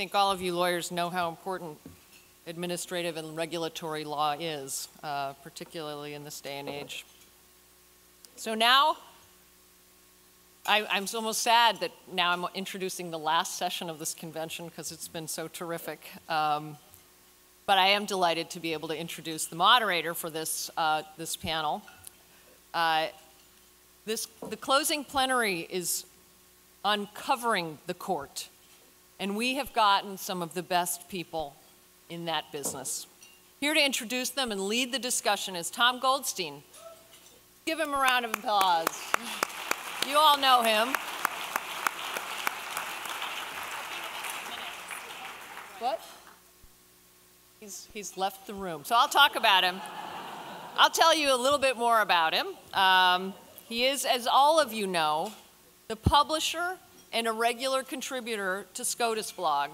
think all of you lawyers know how important administrative and regulatory law is, uh, particularly in this day and age. So now, I, am almost sad that now I'm introducing the last session of this convention because it's been so terrific. Um, but I am delighted to be able to introduce the moderator for this, uh, this panel. Uh, this, the closing plenary is uncovering the court, and we have gotten some of the best people in that business. Here to introduce them and lead the discussion is Tom Goldstein. Give him a round of applause. You all know him. What? He's, he's left the room. So I'll talk about him. I'll tell you a little bit more about him. Um, he is, as all of you know, the publisher and a regular contributor to SCOTUS blog,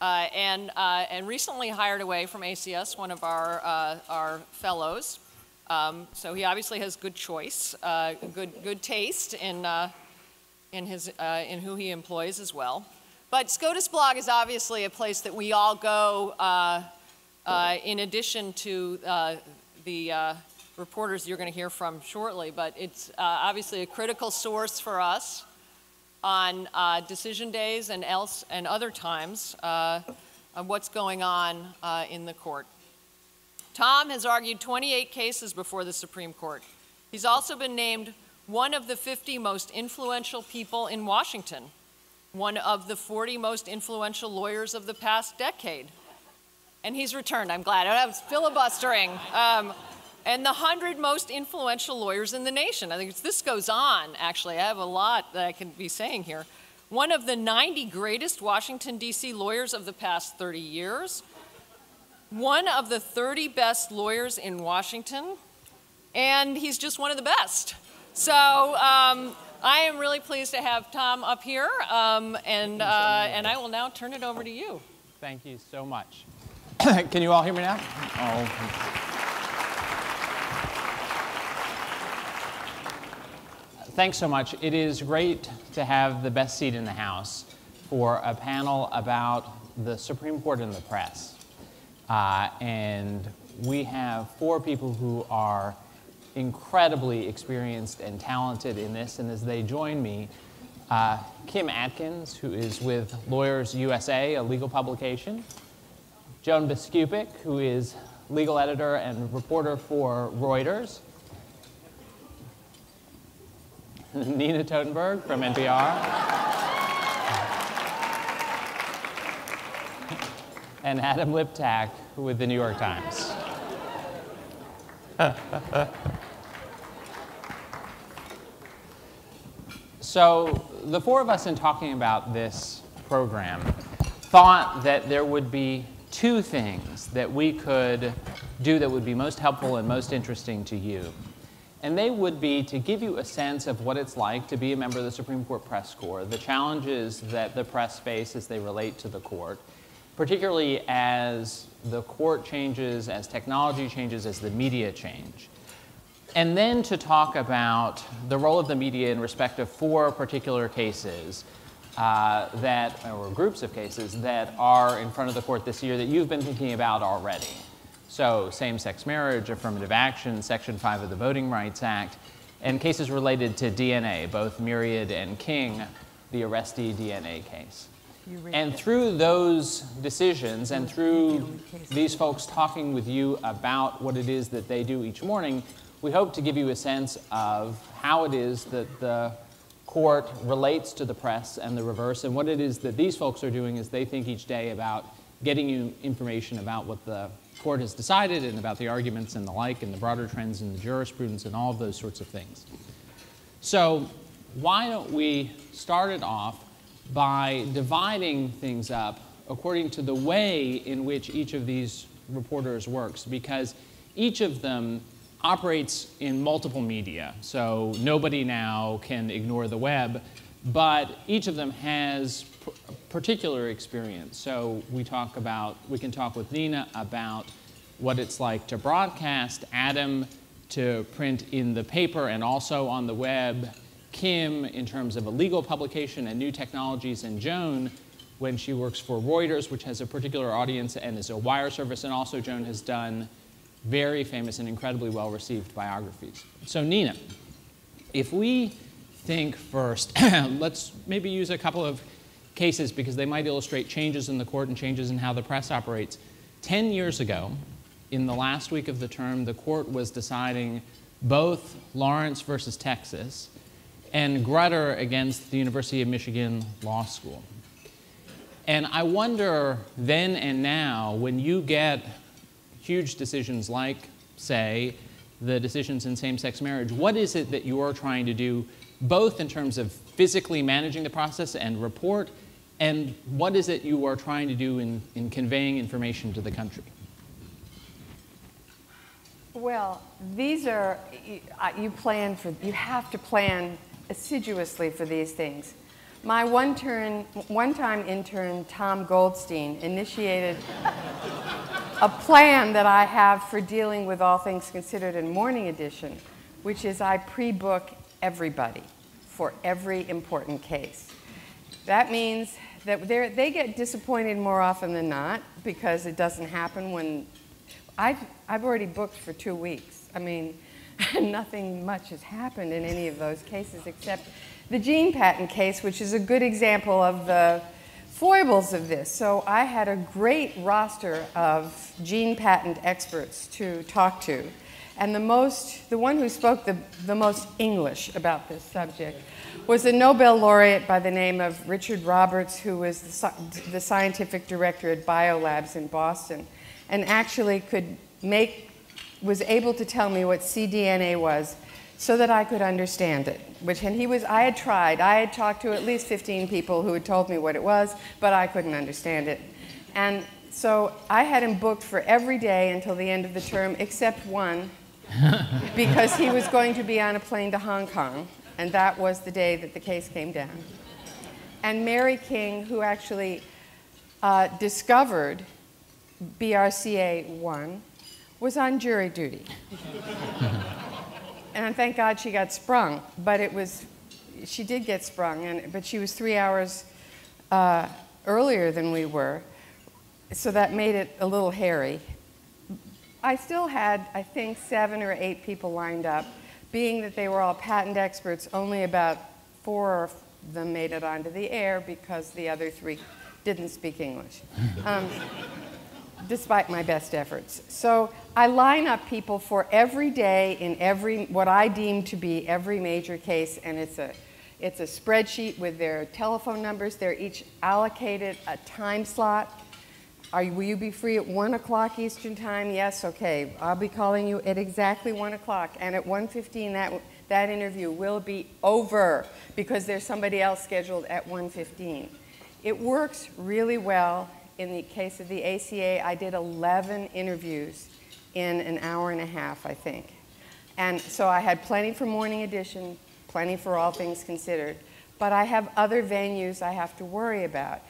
uh, and, uh, and recently hired away from ACS, one of our, uh, our fellows. Um, so he obviously has good choice, uh, good, good taste in, uh, in, his, uh, in who he employs as well. But SCOTUS blog is obviously a place that we all go in addition to the reporters you're going to hear from shortly, but it's obviously a critical source for us on uh, decision days and else and other times uh, on what's going on uh, in the court. Tom has argued 28 cases before the Supreme Court. He's also been named one of the 50 most influential people in Washington, one of the 40 most influential lawyers of the past decade. And he's returned, I'm glad. I was filibustering. Um, and the 100 most influential lawyers in the nation. I think this goes on, actually. I have a lot that I can be saying here. One of the 90 greatest Washington, D.C. lawyers of the past 30 years. One of the 30 best lawyers in Washington. And he's just one of the best. So um, I am really pleased to have Tom up here. Um, and, uh, and I will now turn it over to you. Thank you so much. can you all hear me now? Oh. Thanks so much. It is great to have the best seat in the House for a panel about the Supreme Court and the press. Uh, and we have four people who are incredibly experienced and talented in this. And as they join me, uh, Kim Atkins, who is with Lawyers USA, a legal publication, Joan Biskupic, who is legal editor and reporter for Reuters, Nina Totenberg from NPR. and Adam Liptak with the New York Times. so, the four of us, in talking about this program, thought that there would be two things that we could do that would be most helpful and most interesting to you and they would be to give you a sense of what it's like to be a member of the Supreme Court Press Corps, the challenges that the press face as they relate to the court, particularly as the court changes, as technology changes, as the media change. And then to talk about the role of the media in respect of four particular cases uh, that, or groups of cases that are in front of the court this year that you've been thinking about already. So same-sex marriage, affirmative action, Section 5 of the Voting Rights Act, and cases related to DNA, both Myriad and King, the arrestee DNA case. And through those decisions and through these folks talking with you about what it is that they do each morning, we hope to give you a sense of how it is that the court relates to the press and the reverse, and what it is that these folks are doing as they think each day about getting you information about what the court has decided and about the arguments and the like and the broader trends in the jurisprudence and all of those sorts of things. So why don't we start it off by dividing things up according to the way in which each of these reporters works because each of them operates in multiple media. So nobody now can ignore the web, but each of them has particular experience. So we talk about, we can talk with Nina about what it's like to broadcast, Adam to print in the paper and also on the web, Kim in terms of a legal publication and new technologies, and Joan when she works for Reuters, which has a particular audience and is a wire service, and also Joan has done very famous and incredibly well received biographies. So, Nina, if we think first, let's maybe use a couple of cases because they might illustrate changes in the court and changes in how the press operates. Ten years ago, in the last week of the term, the court was deciding both Lawrence versus Texas and Grutter against the University of Michigan Law School. And I wonder then and now, when you get huge decisions like, say, the decisions in same sex marriage, what is it that you are trying to do, both in terms of physically managing the process and report, and what is it you are trying to do in, in conveying information to the country? Well, these are, you plan for, you have to plan assiduously for these things. My one, turn, one time intern, Tom Goldstein, initiated a plan that I have for dealing with all things considered in Morning Edition, which is I pre book everybody for every important case. That means that they get disappointed more often than not because it doesn't happen when I've, I've already booked for two weeks. I mean, nothing much has happened in any of those cases except the gene patent case, which is a good example of the foibles of this. So I had a great roster of gene patent experts to talk to. And the most, the one who spoke the, the most English about this subject was a Nobel laureate by the name of Richard Roberts, who was the, the scientific director at Biolabs in Boston and actually could make, was able to tell me what cDNA was so that I could understand it. Which, and he was, I had tried, I had talked to at least 15 people who had told me what it was, but I couldn't understand it. And so I had him booked for every day until the end of the term, except one, because he was going to be on a plane to Hong Kong, and that was the day that the case came down. And Mary King, who actually uh, discovered BRCA 1 was on jury duty. and thank God she got sprung, but it was, she did get sprung, and, but she was three hours uh, earlier than we were, so that made it a little hairy. I still had, I think, seven or eight people lined up. Being that they were all patent experts, only about four of them made it onto the air because the other three didn't speak English. Um, despite my best efforts. So I line up people for every day in every, what I deem to be every major case, and it's a, it's a spreadsheet with their telephone numbers. They're each allocated a time slot. Are, will you be free at 1 o'clock Eastern Time? Yes, okay. I'll be calling you at exactly 1 o'clock. And at 1.15, that, that interview will be over because there's somebody else scheduled at 1.15. It works really well in the case of the ACA, I did 11 interviews in an hour and a half, I think. And so I had plenty for Morning Edition, plenty for All Things Considered, but I have other venues I have to worry about.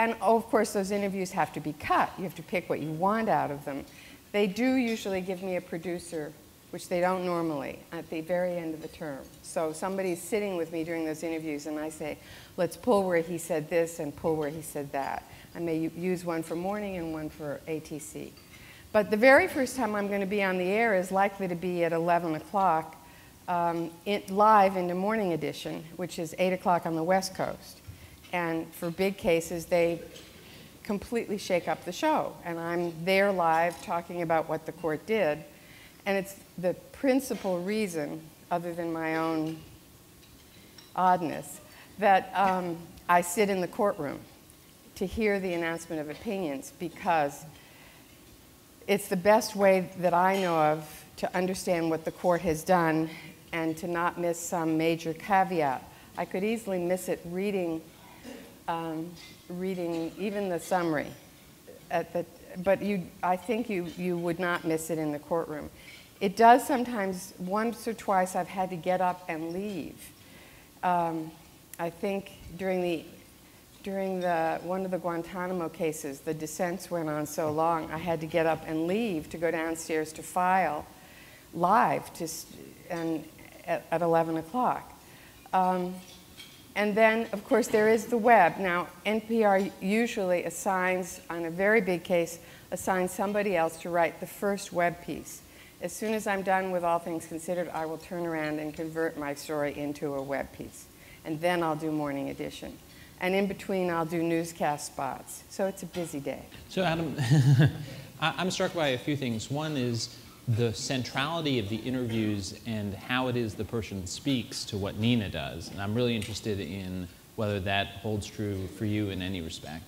And of course, those interviews have to be cut. You have to pick what you want out of them. They do usually give me a producer, which they don't normally, at the very end of the term. So somebody's sitting with me during those interviews, and I say, let's pull where he said this and pull where he said that. I may use one for morning and one for ATC. But the very first time I'm going to be on the air is likely to be at 11 o'clock um, live into Morning Edition, which is 8 o'clock on the West Coast. And for big cases, they completely shake up the show. And I'm there live talking about what the court did. And it's the principal reason, other than my own oddness, that um, I sit in the courtroom to hear the announcement of opinions because it's the best way that I know of to understand what the court has done and to not miss some major caveat. I could easily miss it reading, um, reading even the summary. The, but you, I think you, you would not miss it in the courtroom. It does sometimes, once or twice, I've had to get up and leave. Um, I think during the during the, one of the Guantanamo cases, the dissents went on so long, I had to get up and leave to go downstairs to file live to, and at, at 11 o'clock. Um, And then, of course, there is the web. Now, NPR usually assigns, on a very big case, assigns somebody else to write the first web piece. As soon as I'm done with All Things Considered, I will turn around and convert my story into a web piece. And then I'll do morning edition. And in between, I'll do newscast spots. So it's a busy day. So, Adam, I'm struck by a few things. One is the centrality of the interviews and how it is the person speaks to what Nina does. And I'm really interested in whether that holds true for you in any respect.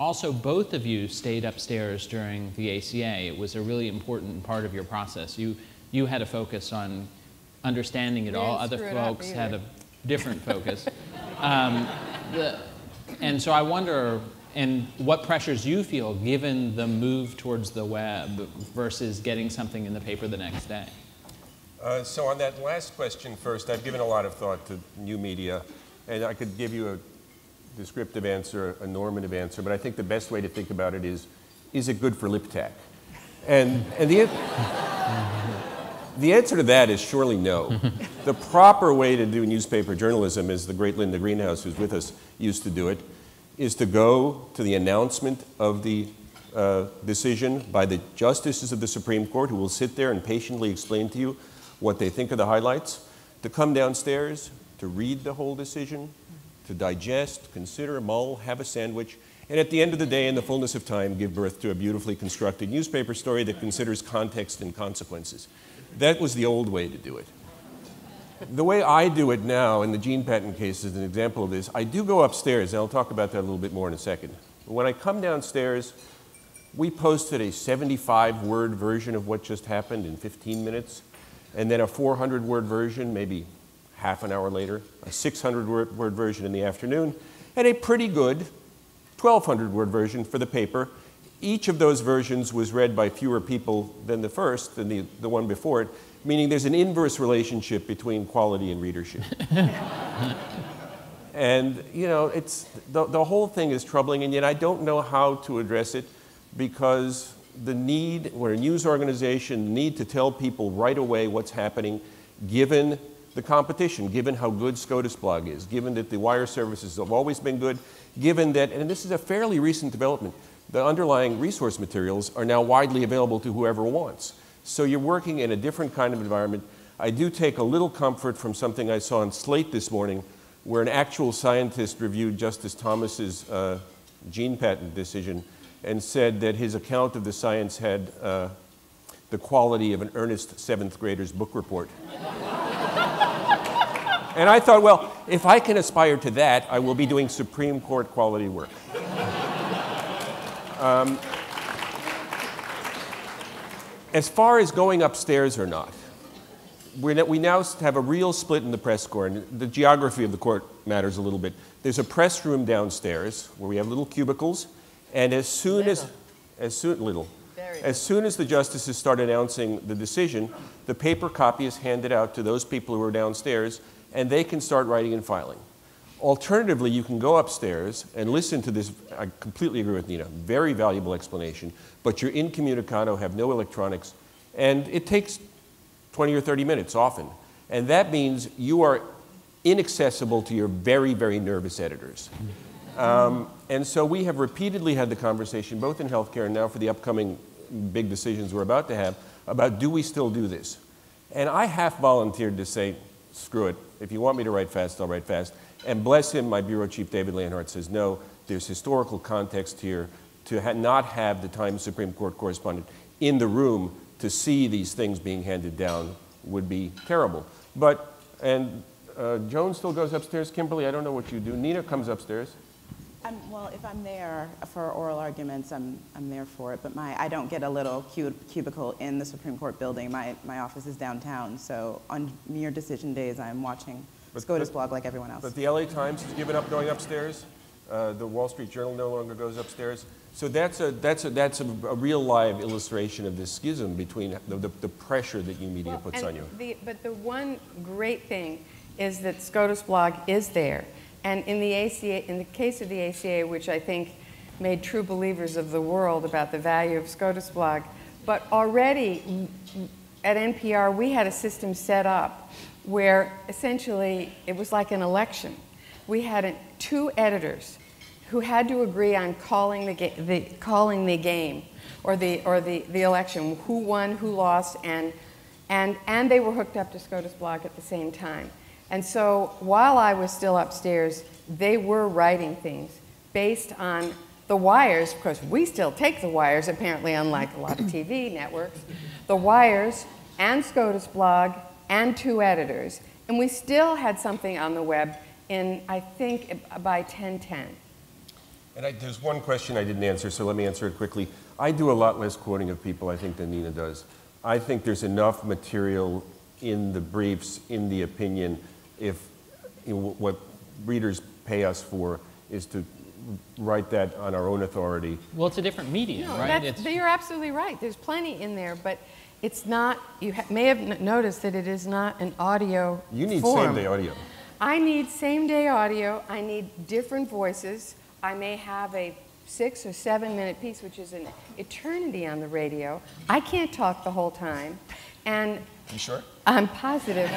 Also, both of you stayed upstairs during the ACA. It was a really important part of your process. You, you had a focus on understanding it all. Other screw it up folks had a different focus. um, the, and so I wonder, and what pressures you feel given the move towards the web versus getting something in the paper the next day. Uh, so on that last question first, I've given a lot of thought to new media, and I could give you a descriptive answer, a normative answer, but I think the best way to think about it is, is it good for Liptak? And, and the, the answer to that is surely no. the proper way to do newspaper journalism, as the great Linda Greenhouse, who's with us, used to do it, is to go to the announcement of the uh, decision by the justices of the Supreme Court, who will sit there and patiently explain to you what they think of the highlights, to come downstairs, to read the whole decision, to digest, consider, mull, have a sandwich, and at the end of the day, in the fullness of time, give birth to a beautifully constructed newspaper story that considers context and consequences. That was the old way to do it. The way I do it now, and the Gene patent case is an example of this, I do go upstairs, and I'll talk about that a little bit more in a second. When I come downstairs, we posted a 75 word version of what just happened in 15 minutes, and then a 400 word version, maybe half an hour later, a 600 word, word version in the afternoon, and a pretty good 1200 word version for the paper. Each of those versions was read by fewer people than the first, than the, the one before it, meaning there's an inverse relationship between quality and readership. and, you know, it's, the, the whole thing is troubling, and yet I don't know how to address it because the need, we're a news organization, need to tell people right away what's happening given the competition, given how good SCOTUS blog is, given that the wire services have always been good, given that, and this is a fairly recent development, the underlying resource materials are now widely available to whoever wants. So you're working in a different kind of environment. I do take a little comfort from something I saw on Slate this morning, where an actual scientist reviewed Justice Thomas's uh, gene patent decision and said that his account of the science had uh, the quality of an earnest seventh grader's book report. and I thought, well, if I can aspire to that, I will be doing Supreme Court quality work. Um, as far as going upstairs or not, we're, we now have a real split in the press corps, and the geography of the court matters a little bit. There's a press room downstairs where we have little cubicles, and as soon as, as soon, little, Very as soon as the justices start announcing the decision, the paper copy is handed out to those people who are downstairs, and they can start writing and filing. Alternatively, you can go upstairs and listen to this. I completely agree with Nina. Very valuable explanation. But you're incommunicado, have no electronics, and it takes 20 or 30 minutes often. And that means you are inaccessible to your very, very nervous editors. Um, and so we have repeatedly had the conversation, both in healthcare and now for the upcoming big decisions we're about to have, about do we still do this? And I half volunteered to say, screw it. If you want me to write fast, I'll write fast. And bless him, my bureau chief David Leonhardt says, no, there's historical context here to ha not have the Times Supreme Court correspondent in the room to see these things being handed down would be terrible. But, and uh, Joan still goes upstairs. Kimberly, I don't know what you do. Nina comes upstairs. I'm, well, if I'm there for oral arguments, I'm, I'm there for it. But my, I don't get a little cub- cubicle in the Supreme Court building. My, my office is downtown. So on mere decision days, I'm watching But- SCOTUS but- blog like everyone else. But the LA Times has given up going upstairs. Uh, the Wall Street Journal no longer goes upstairs. So that's a, that's a, that's a, a real live illustration of this schism between the, the, the pressure that new media Well, puts on you. The, but the one great thing is that SCOTUS blog is there. And in the ACA, in the case of the ACA, which I think made true believers of the world about the value of SCOTUS blog, but already at NPR we had a system set up where essentially it was like an election. we had two editors who had to agree on calling the, the, calling the game or, the, or the, the election, who won, who lost, and, and, and they were hooked up to SCOTUS blog at the same time. And so while I was still upstairs, they were writing things based on the wires, of course, we still take the wires, apparently, unlike a lot of TV networks, the wires and SCOTUS blog and two editors. And we still had something on the web in, I think, by 1010. And I, there's one question I didn't answer, so let me answer it quickly. I do a lot less quoting of people, I think, than Nina does. I think there's enough material in the briefs, in the opinion, if you know, what readers pay us for is to write that on our own authority. Well, it's a different medium, No, right? that's, It's- you're absolutely right. There's plenty in there, but it's not, you ha- may have n- noticed that it is not an audio You need form. same-day audio. I need same day audio. I need different voices. I may have a six or seven minute piece, which is an eternity on the radio. I can't talk the whole time. And You sure? I'm positive.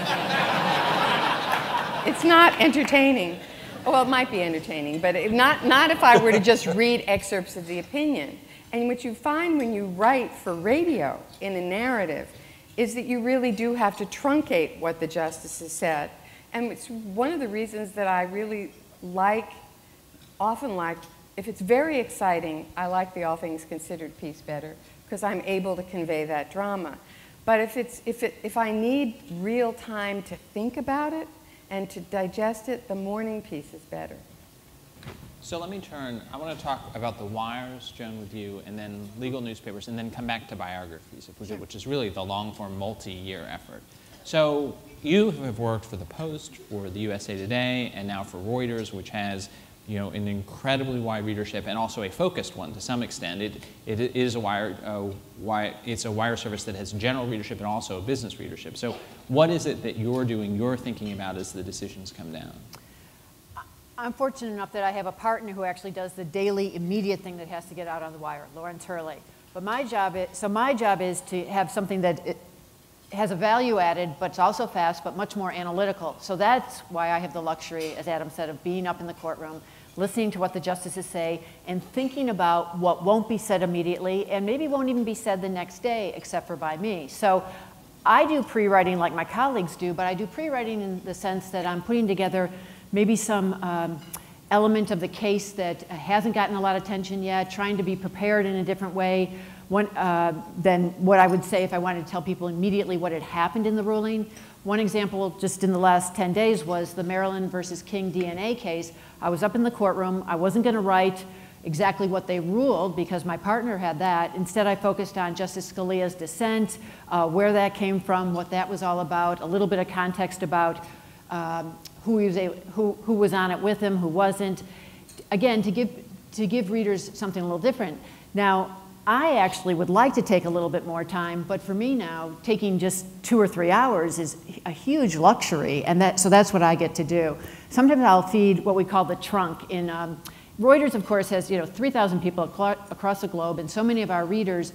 it's not entertaining. Well, it might be entertaining, but it, not, not if I were to just read excerpts of the opinion. And what you find when you write for radio in a narrative is that you really do have to truncate what the justices said. And it's one of the reasons that I really like, often like, if it's very exciting, I like the All Things Considered piece better because I'm able to convey that drama. But if, it's, if, it, if I need real time to think about it and to digest it, the morning piece is better. So let me turn, I want to talk about the wires, Joan, with you, and then legal newspapers, and then come back to biographies, if we could, which is really the long form, multi year effort. So you have worked for the Post, for the USA Today, and now for Reuters, which has you know, an incredibly wide readership and also a focused one to some extent. It, it is a wire, uh, wire, it's a wire service that has general readership and also a business readership. So what is it that you're doing, you're thinking about as the decisions come down? I'm fortunate enough that I have a partner who actually does the daily immediate thing that has to get out on the wire, Lawrence Hurley. But my job is, so my job is to have something that it has a value added, but it's also fast, but much more analytical. So that's why I have the luxury, as Adam said, of being up in the courtroom, listening to what the justices say, and thinking about what won't be said immediately, and maybe won't even be said the next day, except for by me. So I do pre-writing like my colleagues do, but I do pre-writing in the sense that I'm putting together maybe some um, element of the case that hasn't gotten a lot of attention yet, trying to be prepared in a different way uh, than what I would say if I wanted to tell people immediately what had happened in the ruling. One example just in the last 10 days was the Maryland versus King DNA case. I was up in the courtroom. I wasn't going to write exactly what they ruled because my partner had that. Instead, I focused on Justice Scalia's dissent, uh, where that came from, what that was all about, a little bit of context about um, who, was a, who, who was on it with him, who wasn't. Again, to give, to give readers something a little different. Now, I actually would like to take a little bit more time, but for me now, taking just two or three hours is a huge luxury, and that, so that's what I get to do. Sometimes I'll feed what we call the trunk. In um, Reuters, of course, has you know 3,000 people across the globe, and so many of our readers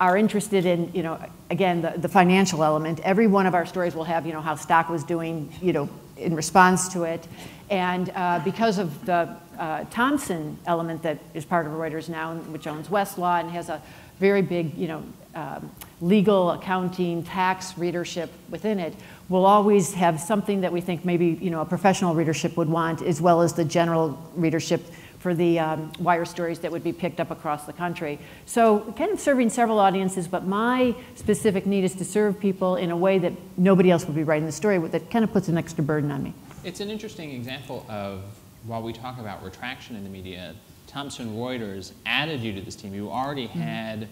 are interested in, you know, again, the, the financial element. Every one of our stories will have, you know, how stock was doing, you know, in response to it. And uh, because of the uh, Thomson element that is part of Reuters now, which owns Westlaw and has a very big, you know, um, legal, accounting, tax readership within it, we'll always have something that we think maybe, you know, a professional readership would want, as well as the general readership for the um, wire stories that would be picked up across the country. So kind of serving several audiences, but my specific need is to serve people in a way that nobody else would be writing the story. That kind of puts an extra burden on me. It's an interesting example of, while we talk about retraction in the media, Thomson Reuters added you to this team. You already had,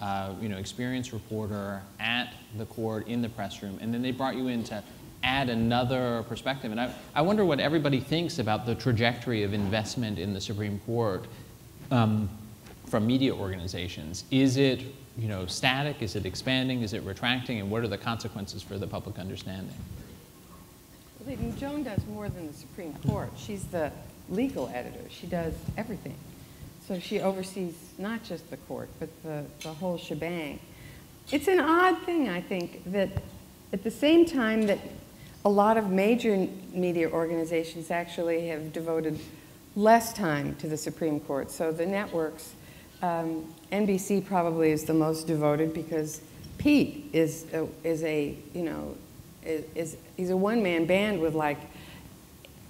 uh, you know, experienced reporter at the court in the press room, and then they brought you in to add another perspective. And I, I wonder what everybody thinks about the trajectory of investment in the Supreme Court um, from media organizations. Is it, you know, static? Is it expanding? Is it retracting? And what are the consequences for the public understanding? Joan does more than the Supreme Court. She's the legal editor. She does everything. So she oversees not just the court, but the, the whole shebang. It's an odd thing, I think, that at the same time that a lot of major media organizations actually have devoted less time to the Supreme Court. So the networks, um, NBC probably is the most devoted because Pete is a, is a you know is, is he's a one-man band with like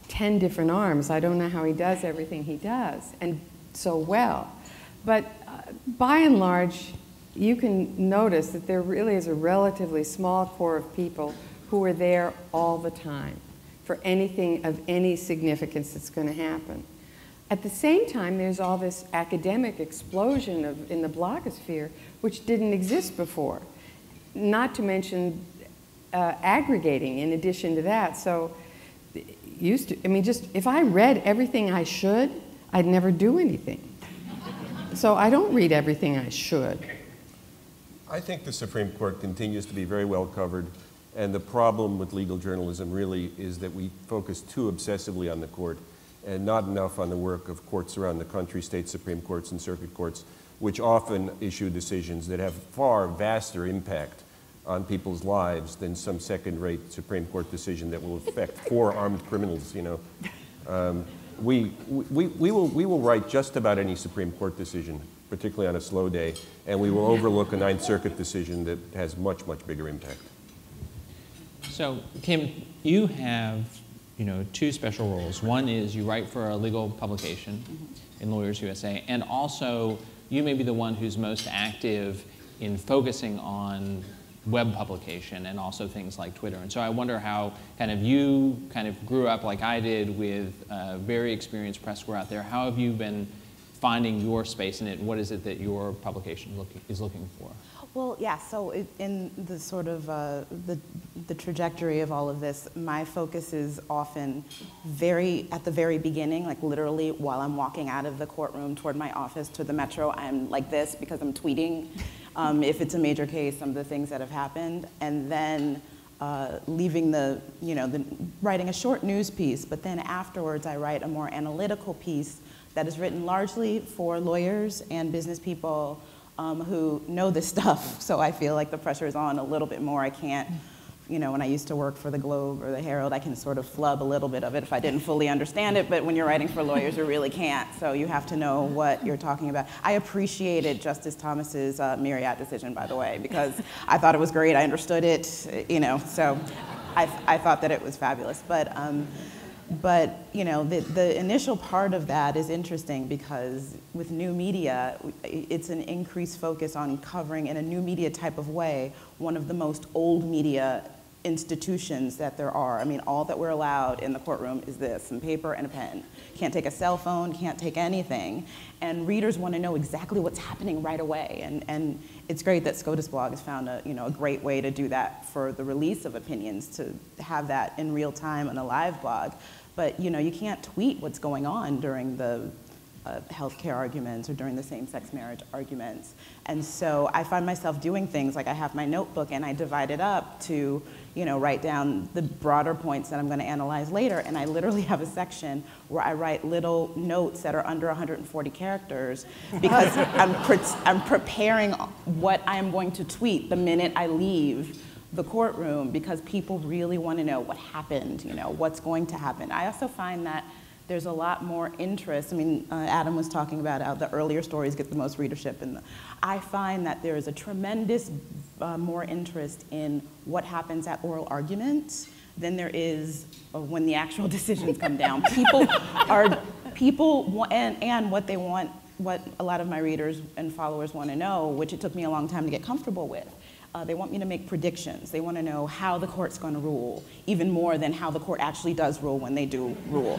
10 different arms. I don't know how he does everything he does and so well. But uh, by and large, you can notice that there really is a relatively small core of people who are there all the time for anything of any significance that's going to happen. At the same time, there's all this academic explosion of, in the blogosphere, which didn't exist before. Not to mention uh, aggregating in addition to that. So, used to, I mean, just if I read everything I should, I'd never do anything. So I don't read everything I should. I think the Supreme Court continues to be very well covered, and the problem with legal journalism really is that we focus too obsessively on the court and not enough on the work of courts around the country, state Supreme Courts and circuit courts, which often issue decisions that have far vaster impact on people's lives than some second-rate Supreme Court decision that will affect four armed criminals, you know. Um, we, we, we, will, we will write just about any Supreme Court decision, particularly on a slow day, and we will overlook a Ninth Circuit decision that has much, much bigger impact. So, Kim, you have, you know, two special roles. One is you write for a legal publication in Lawyers USA, and also you may be the one who's most active in focusing on web publication and also things like Twitter. And so I wonder how kind of you kind of grew up like I did with a very experienced press corps out there. How have you been finding your space in it? What is it that your publication look, is looking for? Well, yeah, so it, in the sort of uh, the, the trajectory of all of this, my focus is often very, at the very beginning, like literally while I'm walking out of the courtroom toward my office to the metro, I'm like this because I'm tweeting um, if it's a major case, some of the things that have happened, and then uh, leaving the, you know, the, writing a short news piece, but then afterwards I write a more analytical piece that is written largely for lawyers and business people um, who know this stuff. So I feel like the pressure is on a little bit more. I can't you know, when I used to work for the Globe or the Herald, I can sort of flub a little bit of it if I didn't fully understand it, but when you're writing for lawyers, you really can't. So you have to know what you're talking about. I appreciated Justice Thomas's uh, Myriad decision, by the way, because I thought it was great. I understood it, you know, so I, I thought that it was fabulous. But, um, but you know, the, the initial part of that is interesting because with new media, it's an increased focus on covering in a new media type of way one of the most old media institutions that there are. I mean, all that we're allowed in the courtroom is this, some paper and a pen. Can't take a cell phone, can't take anything. And readers want to know exactly what's happening right away. And, and it's great that SCOTUS blog has found a, you know, a great way to do that for the release of opinions, to have that in real time on a live blog. But you know, you can't tweet what's going on during the uh, healthcare arguments or during the same-sex marriage arguments. And so I find myself doing things like I have my notebook and I divide it up to, you know, write down the broader points that I'm going to analyze later. And I literally have a section where I write little notes that are under 140 characters because I'm, pre I'm preparing what I am going to tweet the minute I leave the courtroom because people really want to know what happened, you know, what's going to happen. I also find that there's a lot more interest. I mean, uh, Adam was talking about how the earlier stories get the most readership, and I find that there is a tremendous uh, more interest in what happens at oral arguments than there is uh, when the actual decisions come down. People are people and and what they want, what a lot of my readers and followers want to know, which it took me a long time to get comfortable with. Uh, they want me to make predictions. They want to know how the court's going to rule, even more than how the court actually does rule when they do rule.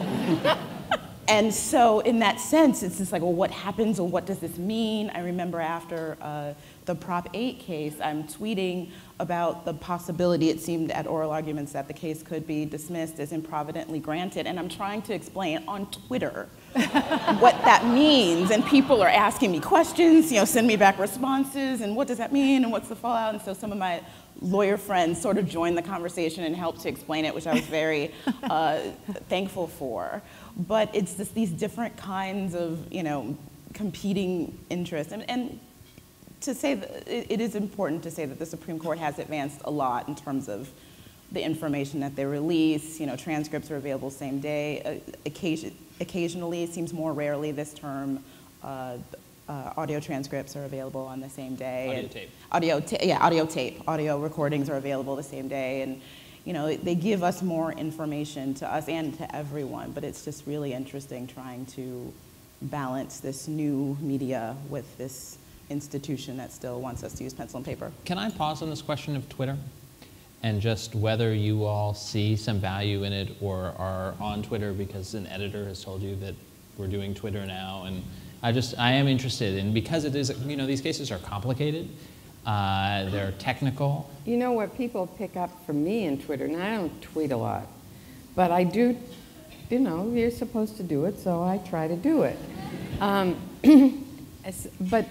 and so, in that sense, it's just like, well, what happens or what does this mean? I remember after uh, the Prop 8 case, I'm tweeting about the possibility, it seemed at oral arguments, that the case could be dismissed as improvidently granted. And I'm trying to explain on Twitter what that means. And people are asking me questions, you know, send me back responses, and what does that mean, and what's the fallout? And so some of my lawyer friends sort of joined the conversation and helped to explain it, which I was very uh, thankful for. But it's just these different kinds of, you know, competing interests. And, and to say that it, it is important to say that the Supreme Court has advanced a lot in terms of the information that they release. You know, transcripts are available same day. Uh, occasion, occasionally, it seems more rarely this term, uh, uh, audio transcripts are available on the same day. Audio and- tape. Audio, ta- yeah, audio tape. Audio recordings are available the same day, and you know they give us more information to us and to everyone. But it's just really interesting trying to balance this new media with this institution that still wants us to use pencil and paper. Can I pause on this question of Twitter? And just whether you all see some value in it or are on Twitter because an editor has told you that we're doing Twitter now. And I just, I am interested. And because it is, you know, these cases are complicated, uh, they're technical. You know what people pick up from me in Twitter, and I don't tweet a lot, but I do, you know, you're supposed to do it, so I try to do it. Um, but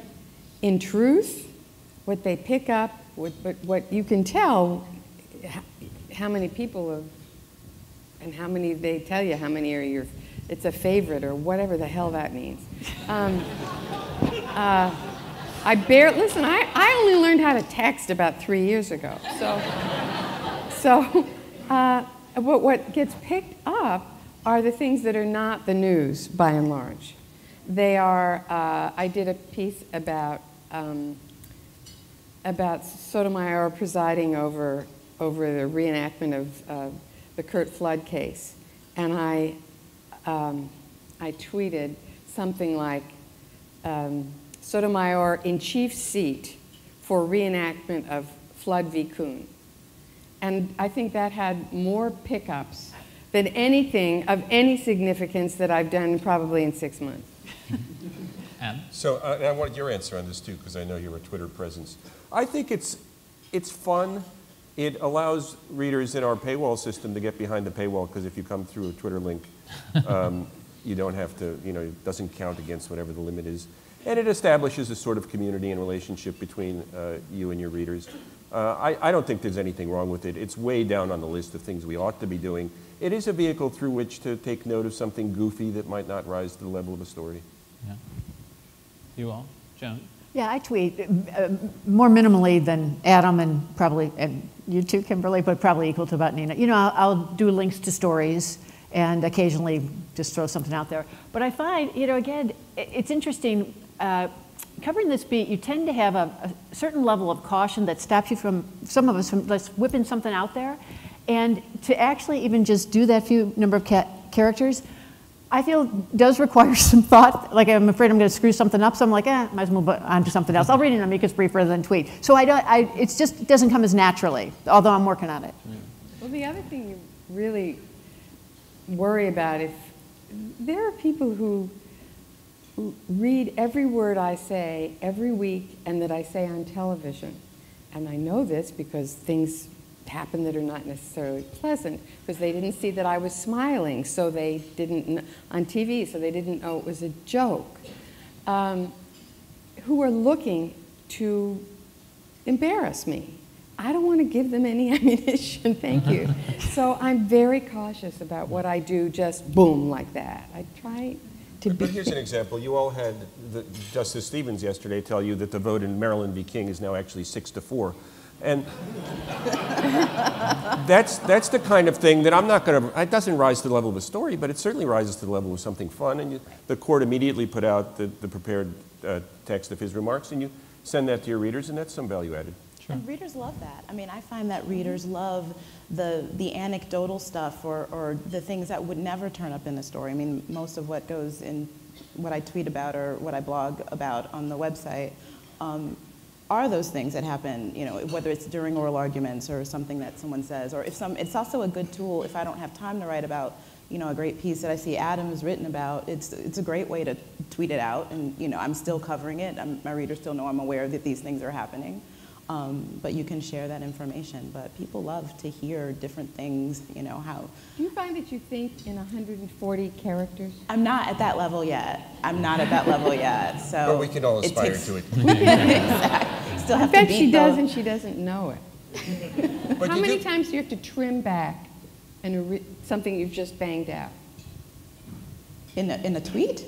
in truth, what they pick up, what, what, what you can tell, how many people have, and how many they tell you how many are your, it's a favorite or whatever the hell that means. Um, uh, I bear, listen, I, I only learned how to text about three years ago. So, so uh, but what gets picked up are the things that are not the news by and large. They are, uh, I did a piece about, um, about Sotomayor presiding over, over the reenactment of uh, the Curt Flood case. And I, um, I tweeted something like, um, Sotomayor in chief seat for reenactment of Flood v. Kuhn. And I think that had more pickups than anything of any significance that I've done probably in six months. Adam? So uh, and I want your answer on this too, because I know you're a Twitter presence. I think it's, it's fun. It allows readers in our paywall system to get behind the paywall, because if you come through a Twitter link, um, you don't have to, you know, it doesn't count against whatever the limit is. And it establishes a sort of community and relationship between uh, you and your readers. Uh, I, I don't think there's anything wrong with it. It's way down on the list of things we ought to be doing. It is a vehicle through which to take note of something goofy that might not rise to the level of a story. Yeah. You all? Joan? Yeah, I tweet uh, more minimally than Adam and probably, and you too, Kimberly, but probably equal to about Nina. You know, I'll, I'll do links to stories and occasionally just throw something out there. But I find, you know, again, it's interesting. Uh, covering this beat, you tend to have a, a certain level of caution that stops you from, some of us, from just whipping something out there. And to actually even just do that few number of ca- characters, I feel does require some thought. Like I'm afraid I'm going to screw something up, so I'm like, eh, might as well move on to something else. I'll read it in amicus brief rather than tweet. So I don't. I, it's just it doesn't come as naturally, although I'm working on it. Well, the other thing you really worry about if there are people who read every word I say every week and that I say on television. And I know this because things happen that are not necessarily pleasant because they didn't see that I was smiling, so they didn't, kn- on TV, so they didn't know it was a joke. Um, who are looking to embarrass me. I don't want to give them any ammunition, thank you. so I'm very cautious about what I do just boom like that. I try to But be. here's an example. You all had the, Justice Stevens yesterday tell you that the vote in Maryland v. King is now actually six to four. And that's, that's the kind of thing that I'm not going to, it doesn't rise to the level of a story, but it certainly rises to the level of something fun. And you, the court immediately put out the, the prepared uh, text of his remarks, and you send that to your readers, and that's some value added. And readers love that. I mean, I find that readers love the, the anecdotal stuff or, or the things that would never turn up in a story. I mean, most of what goes in what I tweet about or what I blog about on the website um, are those things that happen, you know, whether it's during oral arguments or something that someone says, or if some, it's also a good tool if I don't have time to write about, you know, a great piece that I see Adam has written about. It's, it's a great way to tweet it out, and, you know, I'm still covering it. I'm, my readers still know I'm aware that these things are happening. Um, but you can share that information. But people love to hear different things, you know, how. Do you find that you think in 140 characters? I'm not at that level yet. I'm not at that level yet. So. But we can all aspire takes- to it. exactly. Still I have to bet beat she the- does and she doesn't know it. But How many do- times do you have to trim back and something you've just banged out? In a, in a tweet?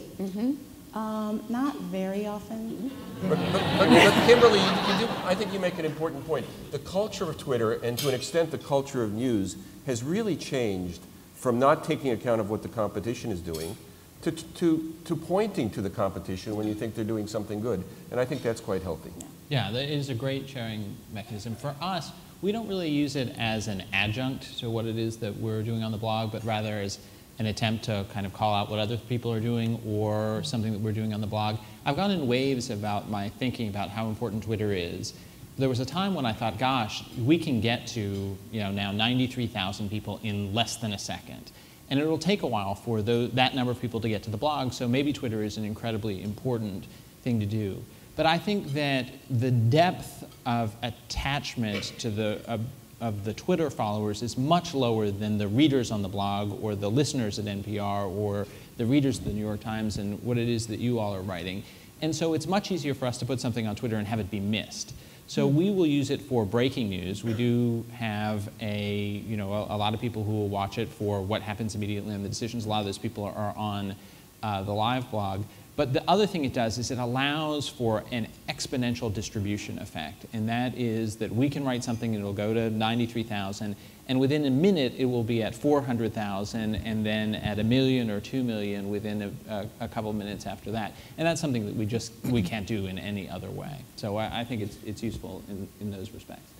Um, not very often. But, but, but, but Kimberly, you, you do, I think you make an important point. The culture of Twitter, and to an extent the culture of news, has really changed from not taking account of what the competition is doing to, to, to pointing to the competition when you think they're doing something good. And I think that's quite healthy. Yeah, that is a great sharing mechanism. For us, we don't really use it as an adjunct to what it is that we're doing on the blog, but rather as an attempt to kind of call out what other people are doing or something that we're doing on the blog. I've gone in waves about my thinking about how important Twitter is. There was a time when I thought, gosh, we can get to you know now 93,000 people in less than a second. And it'll take a while for that number of people to get to the blog, so maybe Twitter is an incredibly important thing to do. But I think that the depth of attachment to the, uh, of the Twitter followers is much lower than the readers on the blog or the listeners at NPR or the readers of the New York Times and what it is that you all are writing. And so it's much easier for us to put something on Twitter and have it be missed. So we will use it for breaking news. We do have a, you know, a, a lot of people who will watch it for what happens immediately on the decisions. A lot of those people are, are on uh, the live blog. But the other thing it does is it allows for an exponential distribution effect. And that is that we can write something and it'll go to 93,000 and within a minute it will be at 400,000 and then at a million or 2 million within a, a, a couple minutes after that. And that's something that we just, we can't do in any other way. So I, I think it's, it's useful in, in those respects.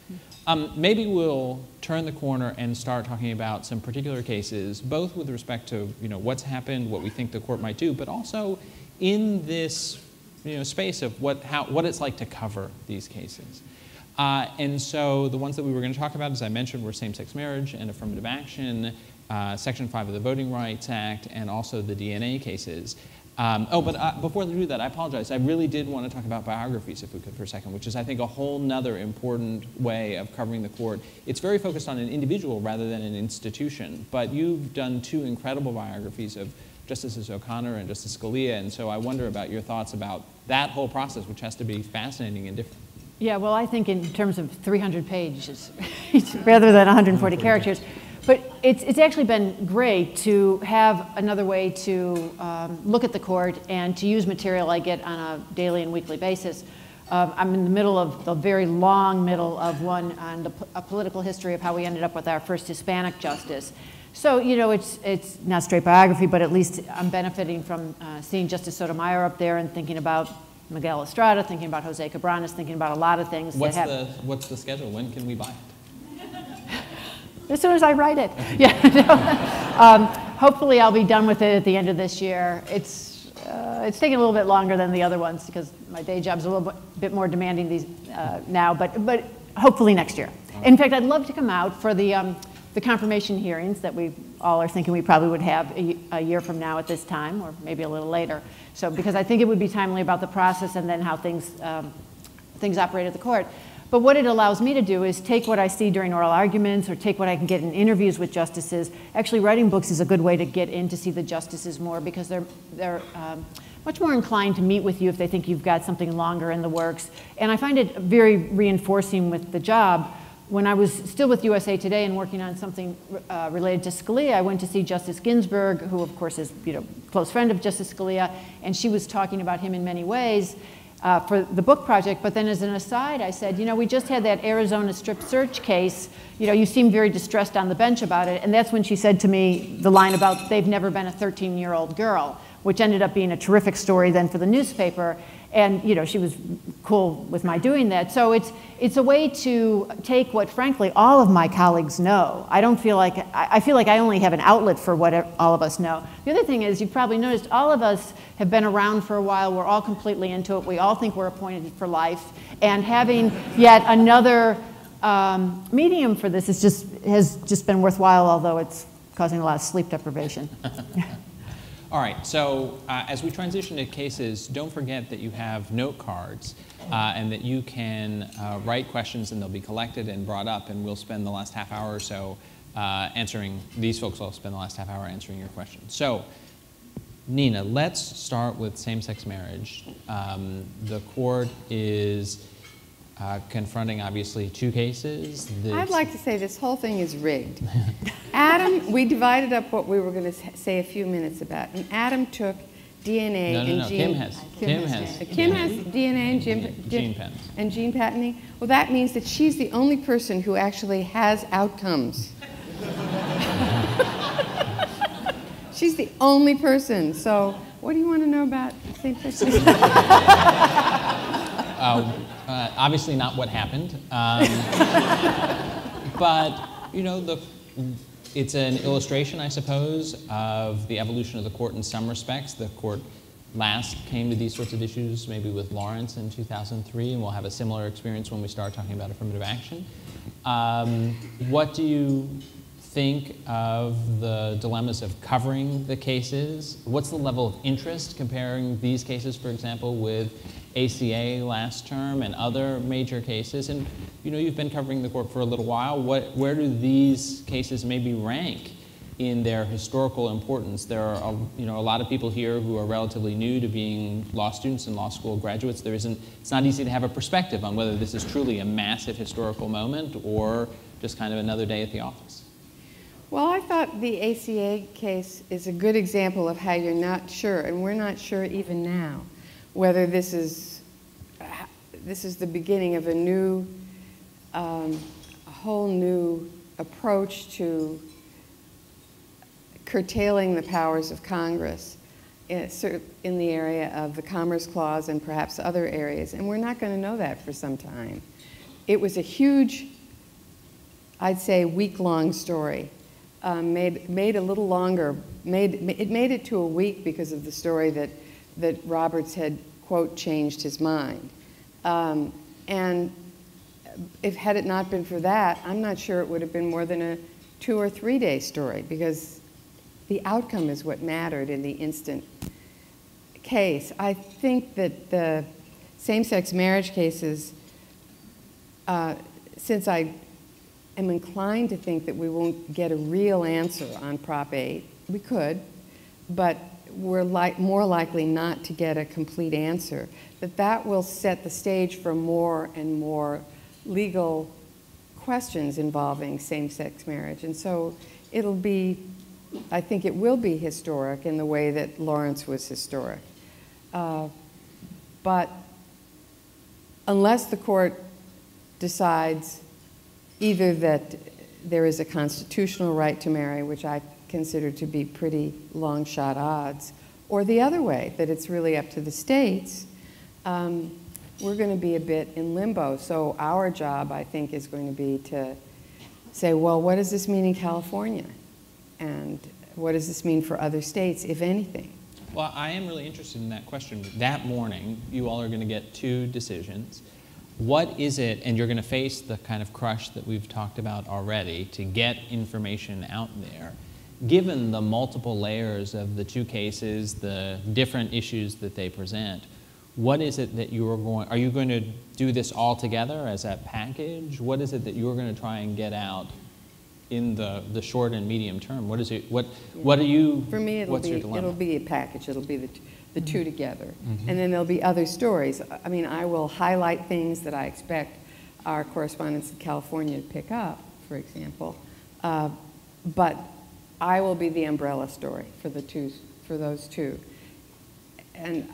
Um, maybe we'll turn the corner and start talking about some particular cases, both with respect to you know, what's happened, what we think the court might do, but also in this you know, space of what, how, what it's like to cover these cases. Uh, and so the ones that we were going to talk about, as I mentioned, were same-sex marriage and affirmative action, uh, Section 5 of the Voting Rights Act, and also the DNA cases. Um, oh, but uh, before we do that, I apologize. I really did want to talk about biographies, if we could, for a second, which is, I think, a whole nother important way of covering the court. It's very focused on an individual rather than an institution, but you've done two incredible biographies of Justices O'Connor and Justice Scalia, and so I wonder about your thoughts about that whole process, which has to be fascinating and different. Yeah, well, I think in terms of 300 pages rather than 140 characters. But it's, it's actually been great to have another way to um, look at the court and to use material I get on a daily and weekly basis. Uh, I'm in the middle of the very long middle of one on the, a political history of how we ended up with our first Hispanic justice. So, you know, it's, it's not straight biography, but at least I'm benefiting from uh, seeing Justice Sotomayor up there and thinking about Miguel Estrada, thinking about Jose Cabranes, thinking about a lot of things. What's, that the, what's the schedule? When can we buy it? As soon as I write it. Yeah. um, hopefully, I'll be done with it at the end of this year. It's, uh, it's taking a little bit longer than the other ones because my day job's a little bit more demanding these, uh, now, but, but hopefully next year. In fact, I'd love to come out for the, um, the confirmation hearings that we all are thinking we probably would have a, a, year from now at this time, or maybe a little later. So, because I think it would be timely about the process and then how things, um, things operate at the court. But what it allows me to do is take what I see during oral arguments or take what I can get in interviews with justices. Actually, writing books is a good way to get in to see the justices more because they're, they're um, much more inclined to meet with you if they think you've got something longer in the works. And I find it very reinforcing with the job. When I was still with USA Today and working on something uh, related to Scalia, I went to see Justice Ginsburg, who of course is you know close friend of Justice Scalia, and she was talking about him in many ways uh, for the book project. But then as an aside, I said, you know, we just had that Arizona strip search case. You know, you seem very distressed on the bench about it. And that's when she said to me the line about they've never been a 13-year-old girl, which ended up being a terrific story then for the newspaper. And, you know, she was cool with my doing that. So it's, it's a way to take what, frankly, all of my colleagues know. I don't feel like, I feel like I only have an outlet for what all of us know. The other thing is, you've probably noticed, all of us have been around for a while. We're all completely into it. We all think we're appointed for life. And having yet another um, medium for this is just, has just been worthwhile, although it's causing a lot of sleep deprivation. All right, so uh, as we transition to cases, don't forget that you have note cards uh, and that you can uh, write questions and they'll be collected and brought up, and we'll spend the last half hour or so uh, answering, these folks will spend the last half hour answering your questions. So, Nina, let's start with same sex marriage. Um, the court is uh, confronting obviously two cases. I'd like to say this whole thing is rigged. Adam, we divided up what we were going to say a few minutes about, and Adam took DNA No, no, and no, gene. Kim has, Kim has. Kim has DNA and gene, Gene patents. and gene patenting. Well, that means that she's the only person who actually has outcomes. she's the only person. So, what do you want to know about same-sex marriage? Uh, obviously not what happened. Um, but, you know, the, it's an illustration, I suppose, of the evolution of the court in some respects. The court last came to these sorts of issues maybe with Lawrence in 2003, and we'll have a similar experience when we start talking about affirmative action. Um, what do you think of the dilemmas of covering the cases? What's the level of interest comparing these cases, for example, with ACA last term and other major cases? And you know, you've been covering the court for a little while. What, where do these cases maybe rank in their historical importance? There are a, you know, a lot of people here who are relatively new to being law students and law school graduates. There isn't, it's not easy to have a perspective on whether this is truly a massive historical moment or just kind of another day at the office. Well, I thought the ACA case is a good example of how you're not sure, and we're not sure even now, whether this is this is the beginning of a new, um, a whole new approach to curtailing the powers of Congress in, in the area of the Commerce Clause and perhaps other areas, and we're not going to know that for some time. It was a huge, I'd say, week-long story um, made, made a little longer. Made, it made it to a week because of the story that, that Roberts had, quote, changed his mind. Um, and if had it not been for that, I'm not sure it would have been more than a two or three day story because the outcome is what mattered in the instant case. I think that the same-sex marriage cases, uh, since I am inclined to think that we won't get a real answer on Prop 8. We could, but we're li more likely not to get a complete answer. That that will set the stage for more and more legal questions involving same-sex marriage. And so it'll be, I think it will be historic in the way that Lawrence was historic. Uh, but unless the court decides either that there is a constitutional right to marry, which I consider to be pretty long shot odds, or the other way, that it's really up to the states, um, we're going to be a bit in limbo. So our job, I think, is going to be to say, well, what does this mean in California? And what does this mean for other states, if anything? Well, I am really interested in that question. That morning, you all are going to get two decisions what is it, and you're going to face the kind of crush that we've talked about already to get information out there, given the multiple layers of the two cases, the different issues that they present, what is it that you are going, are you going to do this all together as a package? What is it that you're going to try and get out in the, the short and medium term? What is it, what, what are you, For me, it'll what's be, your dilemma? it'll be a package. It'll be the, the two together. Mm-hmm. And then there'll be other stories. I mean, I will highlight things that I expect our correspondents in California to pick up, for example. Uh, but I will be the umbrella story for the two, for those two. And,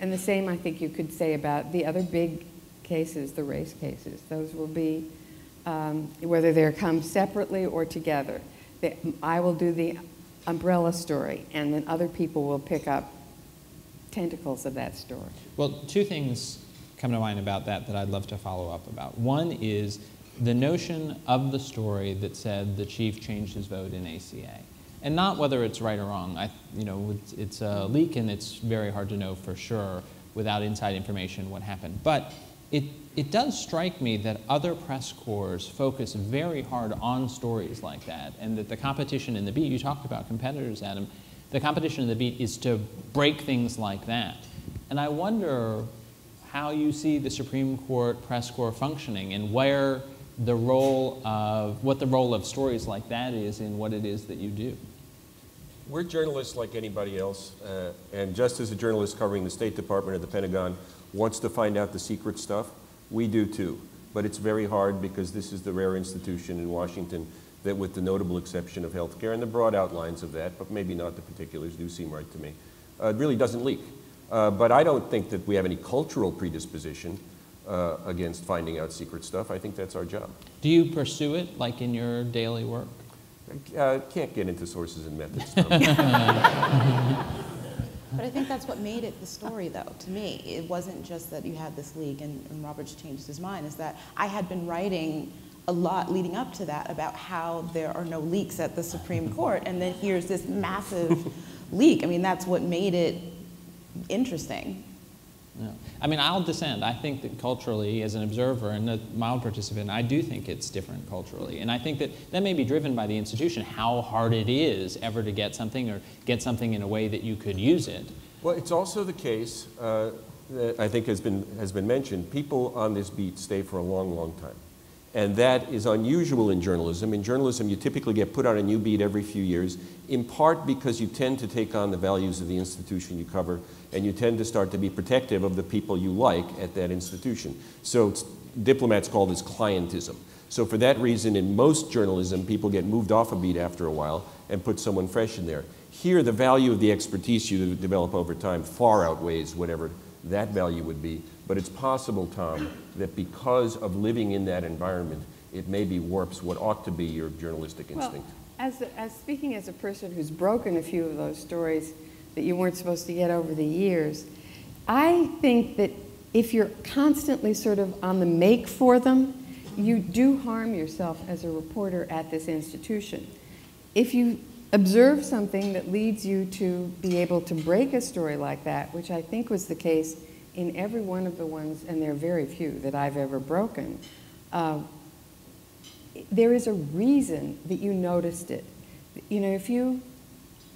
and the same, I think you could say about the other big cases, the race cases. Those will be, um, whether they come separately or together. They, I will do the umbrella story, and then other people will pick up tentacles of that story. Well, two things come to mind about that that I'd love to follow up about. One is the notion of the story that said the chief changed his vote in ACA. And not whether it's right or wrong. I, you know, it's, it's a leak and it's very hard to know for sure without inside information what happened. But it, it does strike me that other press corps focus very hard on stories like that, and that the competition in the beat, you talked about competitors, Adam, the competition in the beat is to break things like that. And I wonder how you see the Supreme Court press corps functioning and where the role of, what the role of stories like that is in what it is that you do. We're journalists like anybody else, uh, and just as a journalist covering the State Department or the Pentagon wants to find out the secret stuff, we do too. But it's very hard because this is the rare institution in Washington that with the notable exception of healthcare and the broad outlines of that, but maybe not the particulars, do seem right to me, uh, it really doesn't leak. Uh, but I don't think that we have any cultural predisposition uh, against finding out secret stuff. I think that's our job. Do you pursue it like in your daily work? Uh, can't get into sources and methods. But I think that's what made it the story, though, to me. It wasn't just that you had this leak and, and Roberts changed his mind, is that I had been writing a lot leading up to that about how there are no leaks at the Supreme Court, and then here's this massive leak. I mean, that's what made it interesting. No. I mean, I'll dissent. I think that culturally, as an observer and a mild participant, I do think it's different culturally. And I think that that may be driven by the institution, how hard it is ever to get something or get something in a way that you could use it. Well, it's also the case uh, that I think has been, has been mentioned. People on this beat stay for a long, long time. And that is unusual in journalism. In journalism, you typically get put on a new beat every few years, in part because you tend to take on the values of the institution you cover, and you tend to start to be protective of the people you like at that institution. So it's, diplomats call this clientism. So for that reason, in most journalism, people get moved off a beat after a while and put someone fresh in there. Here, the value of the expertise you develop over time far outweighs whatever that value would be. But it's possible, Tom, that because of living in that environment, it maybe warps what ought to be your journalistic Well, instinct. as, as speaking as a person who's broken a few of those stories that you weren't supposed to get over the years, I think that if you're constantly sort of on the make for them, you do harm yourself as a reporter at this institution. If you observe something that leads you to be able to break a story like that, which I think was the case in every one of the ones, and there are very few that I've ever broken, uh, there is a reason that you noticed it. You know, if you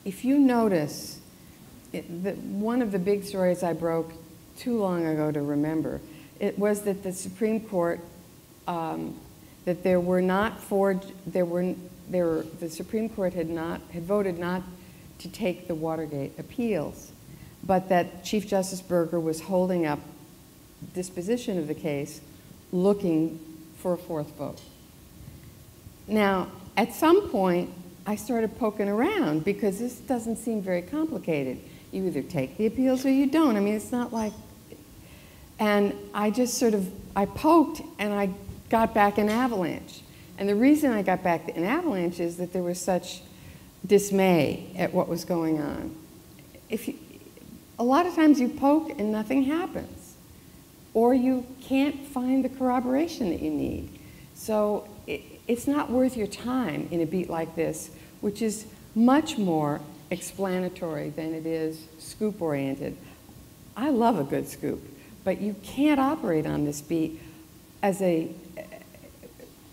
if you notice it, the, one of the big stories I broke too long ago to remember, it was that the Supreme Court um, that there were not four there were there were, the Supreme Court had not had voted not to take the Watergate appeals, but that Chief Justice Burger was holding up disposition of the case, looking for a fourth vote. Now, at some point, I started poking around because this doesn't seem very complicated. You either take the appeals or you don't. I mean, it's not like. And I just sort of I poked and I got back an avalanche. And the reason I got back an avalanche is that there was such dismay at what was going on. If you, a lot of times you poke and nothing happens, or you can't find the corroboration that you need. So it, it's not worth your time in a beat like this, which is much more explanatory than it is scoop oriented. I love a good scoop, but you can't operate on this beat as a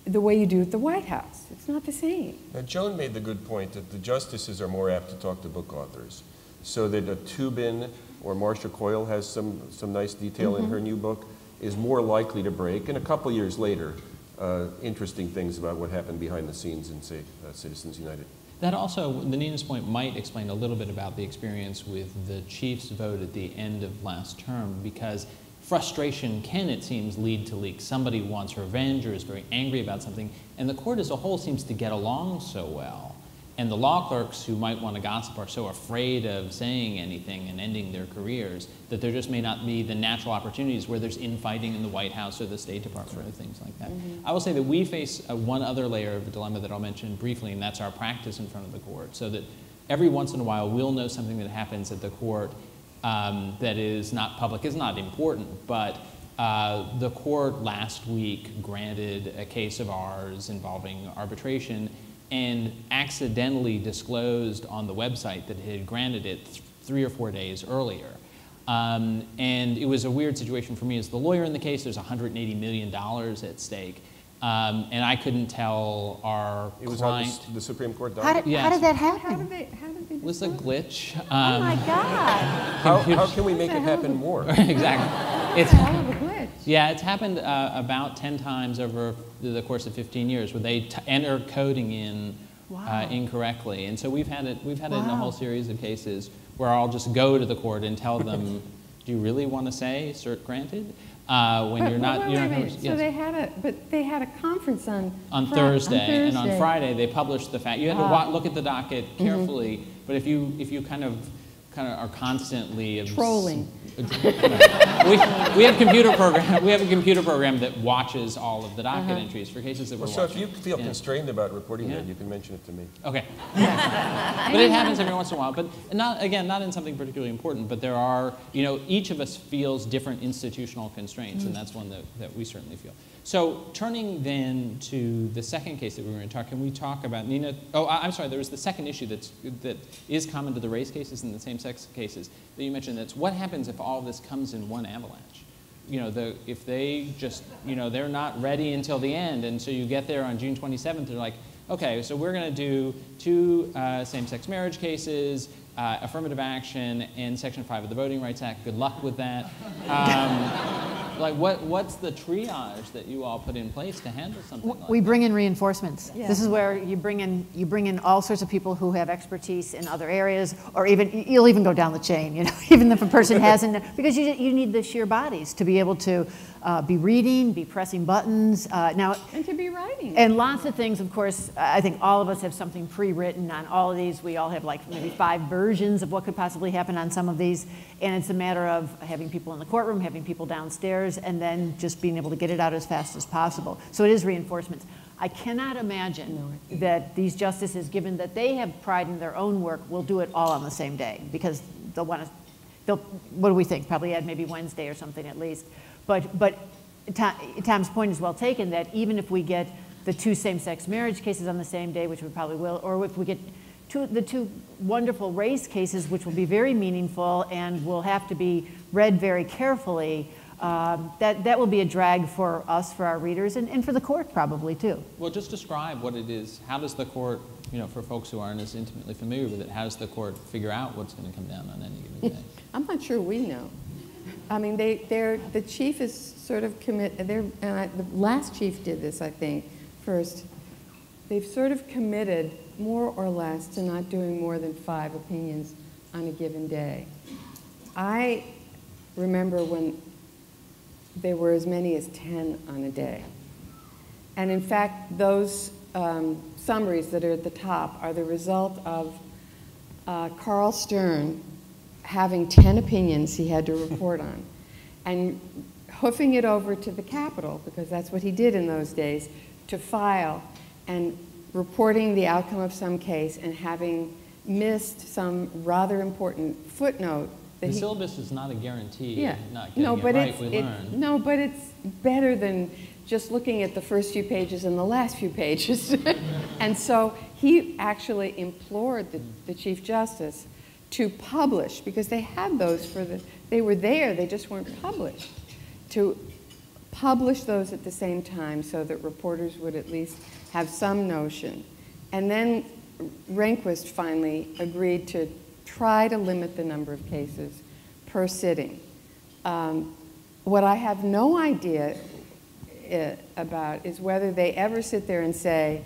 the way you do at the White House. It's not the same. Now, Joan made the good point that the justices are more apt to talk to book authors. So that a Toobin or Marcia Coyle has some, some nice detail in her new book is more likely to break. And a couple years later, uh, interesting things about what happened behind the scenes in, say, uh, Citizens United. That also, the Nina's point might explain a little bit about the experience with the Chiefs vote at the end of last term because frustration can, it seems, lead to leaks. Somebody wants revenge or is very angry about something, and the court as a whole seems to get along so well. And the law clerks who might want to gossip are so afraid of saying anything and ending their careers that there just may not be the natural opportunities where there's infighting in the White House or the State Department or things like that. I will say that we face uh, one other layer of a dilemma that I'll mention briefly, and that's our practice in front of the court. So that every once in a while we'll know something that happens at the court um, that is not public, is not important, but uh, the court last week granted a case of ours involving arbitration and accidentally disclosed on the website that it had granted it th- three or four days earlier. Um, and it was a weird situation for me as the lawyer in the case. There's $180 million at stake. Um, and I couldn't tell our It was on the, the Supreme Court How did, Yes. how did that How happen? did they? How did they? It was a glitch. Oh Um, my God. How, how can we make it happen more? exactly. It's, Hell of a glitch. yeah, it's happened uh, about 10 times over the course of 15 years where they t- enter coding in uh, incorrectly. And so we've had it, we've had it in a whole series of cases where I'll just go to the court and tell them, do you really want to say cert granted? Uh, when But- you're not, wait, you're not gonna- So they had a, but they had a conference on. on Fri- Thursday, and on Friday they published the fact. You had to Ah. look at the docket Mm-hmm. carefully, but if you if you kind of kind of are constantly Trolling. we, we have computer program. We have a computer program that watches all of the docket Uh-huh. entries for cases that Well, we're so if you feel Yeah. constrained about reporting Yeah. that, you can mention it to me. Okay. but it happens every once in a while. But not again, not in something particularly important. But there are, you know, each of us feels different institutional constraints, and that's one that, that we certainly feel. So turning then to the second case that we were going to talk, can we talk about Nina? Oh, I'm sorry. There was the second issue that's that is common to the race cases and the same-sex cases that you mentioned. That's what happens if all this comes in one avalanche you know, the, if they just, you know, they're not ready until the end, and so you get there on June 27th, they're like, okay, so we're going to do two uh, same-sex marriage cases, uh, affirmative action, in Section 5 of the Voting Rights Act. Good luck with that. Um, like, what, what's the triage that you all put in place to handle something like We that? bring in reinforcements. Yeah. This is where you bring in, you bring in all sorts of people who have expertise in other areas, or even, you'll even go down the chain, you know, even if a person hasn't, because you, you need the sheer bodies to be able to uh, be reading, be pressing buttons. Uh, Now, And to be writing. and lots of things, of course, I think all of us have something pre-written on all of these. We all have like maybe five versions of what could possibly happen on some of these. And it's a matter of having people in the courtroom, having people downstairs, and then just being able to get it out as fast as possible. So it is reinforcements. I cannot imagine that these justices, given that they have pride in their own work, will do it all on the same day because they'll want to they'll, what do we think? Probably add maybe Wednesday or something at least. But, but Tom- Tom's point is well taken that even if we get the two same-sex marriage cases on the same day, which we probably will, or if we get two, the two wonderful race cases, which will be very meaningful and will have to be read very carefully, um, that, that will be a drag for us, for our readers, and, and for the court probably too. Well, just describe what it is. How does the court, you know, for folks who aren't as intimately familiar with it, how does the court figure out what's going to come down on any given day? I'm not sure we know. I mean, they, they're, the chief is sort of commit, they're, and I, the last chief did this, I think, first. They've sort of committed, more or less, to not doing more than five opinions on a given day. I remember when there were as many as 10 on a day. And in fact, those um, summaries that are at the top are the result of uh, Carl Stern having 10 opinions he had to report on and hoofing it over to the Capitol, because that's what he did in those days, to file and reporting the outcome of some case and having missed some rather important footnote that The he syllabus is not a guarantee yeah. of not getting no, it but right, it's, we it- No, but it's better than just looking at the first few pages and the last few pages. and so he actually implored the, the Chief Justice to publish, because they had those for the, they were there, they just weren't published, to publish those at the same time so that reporters would at least have some notion. And then Rehnquist finally agreed to try to limit the number of cases per sitting. Um, what I have no idea uh, about is whether they ever sit there and say,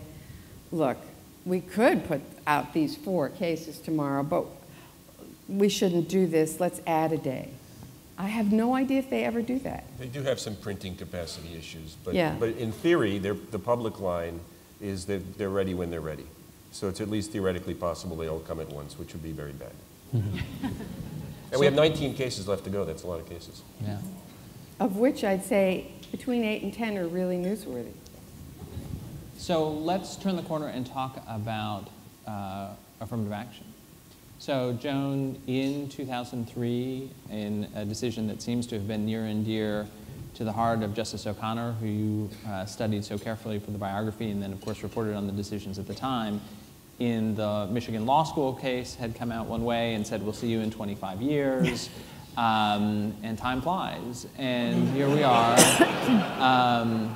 look, we could put out these four cases tomorrow, but we shouldn't do this, let's add a day. I have no idea if they ever do that. They do have some printing capacity issues, but, Yeah. but in theory, the public line is that they're ready when they're ready. So it's at least theoretically possible they all come at once, which would be very bad. And we have 19 cases left to go. That's a lot of cases. Yeah. Of which I'd say between eight and 10 are really newsworthy. So let's turn the corner and talk about uh, affirmative action. So, Joan, in 2003, in a decision that seems to have been near and dear to the heart of Justice O'Connor, who you uh, studied so carefully for the biography and then, of course, reported on the decisions at the time, in the Michigan Law School case, had come out one way and said, We'll see you in 25 years. Um, and time flies. And here we are. Um,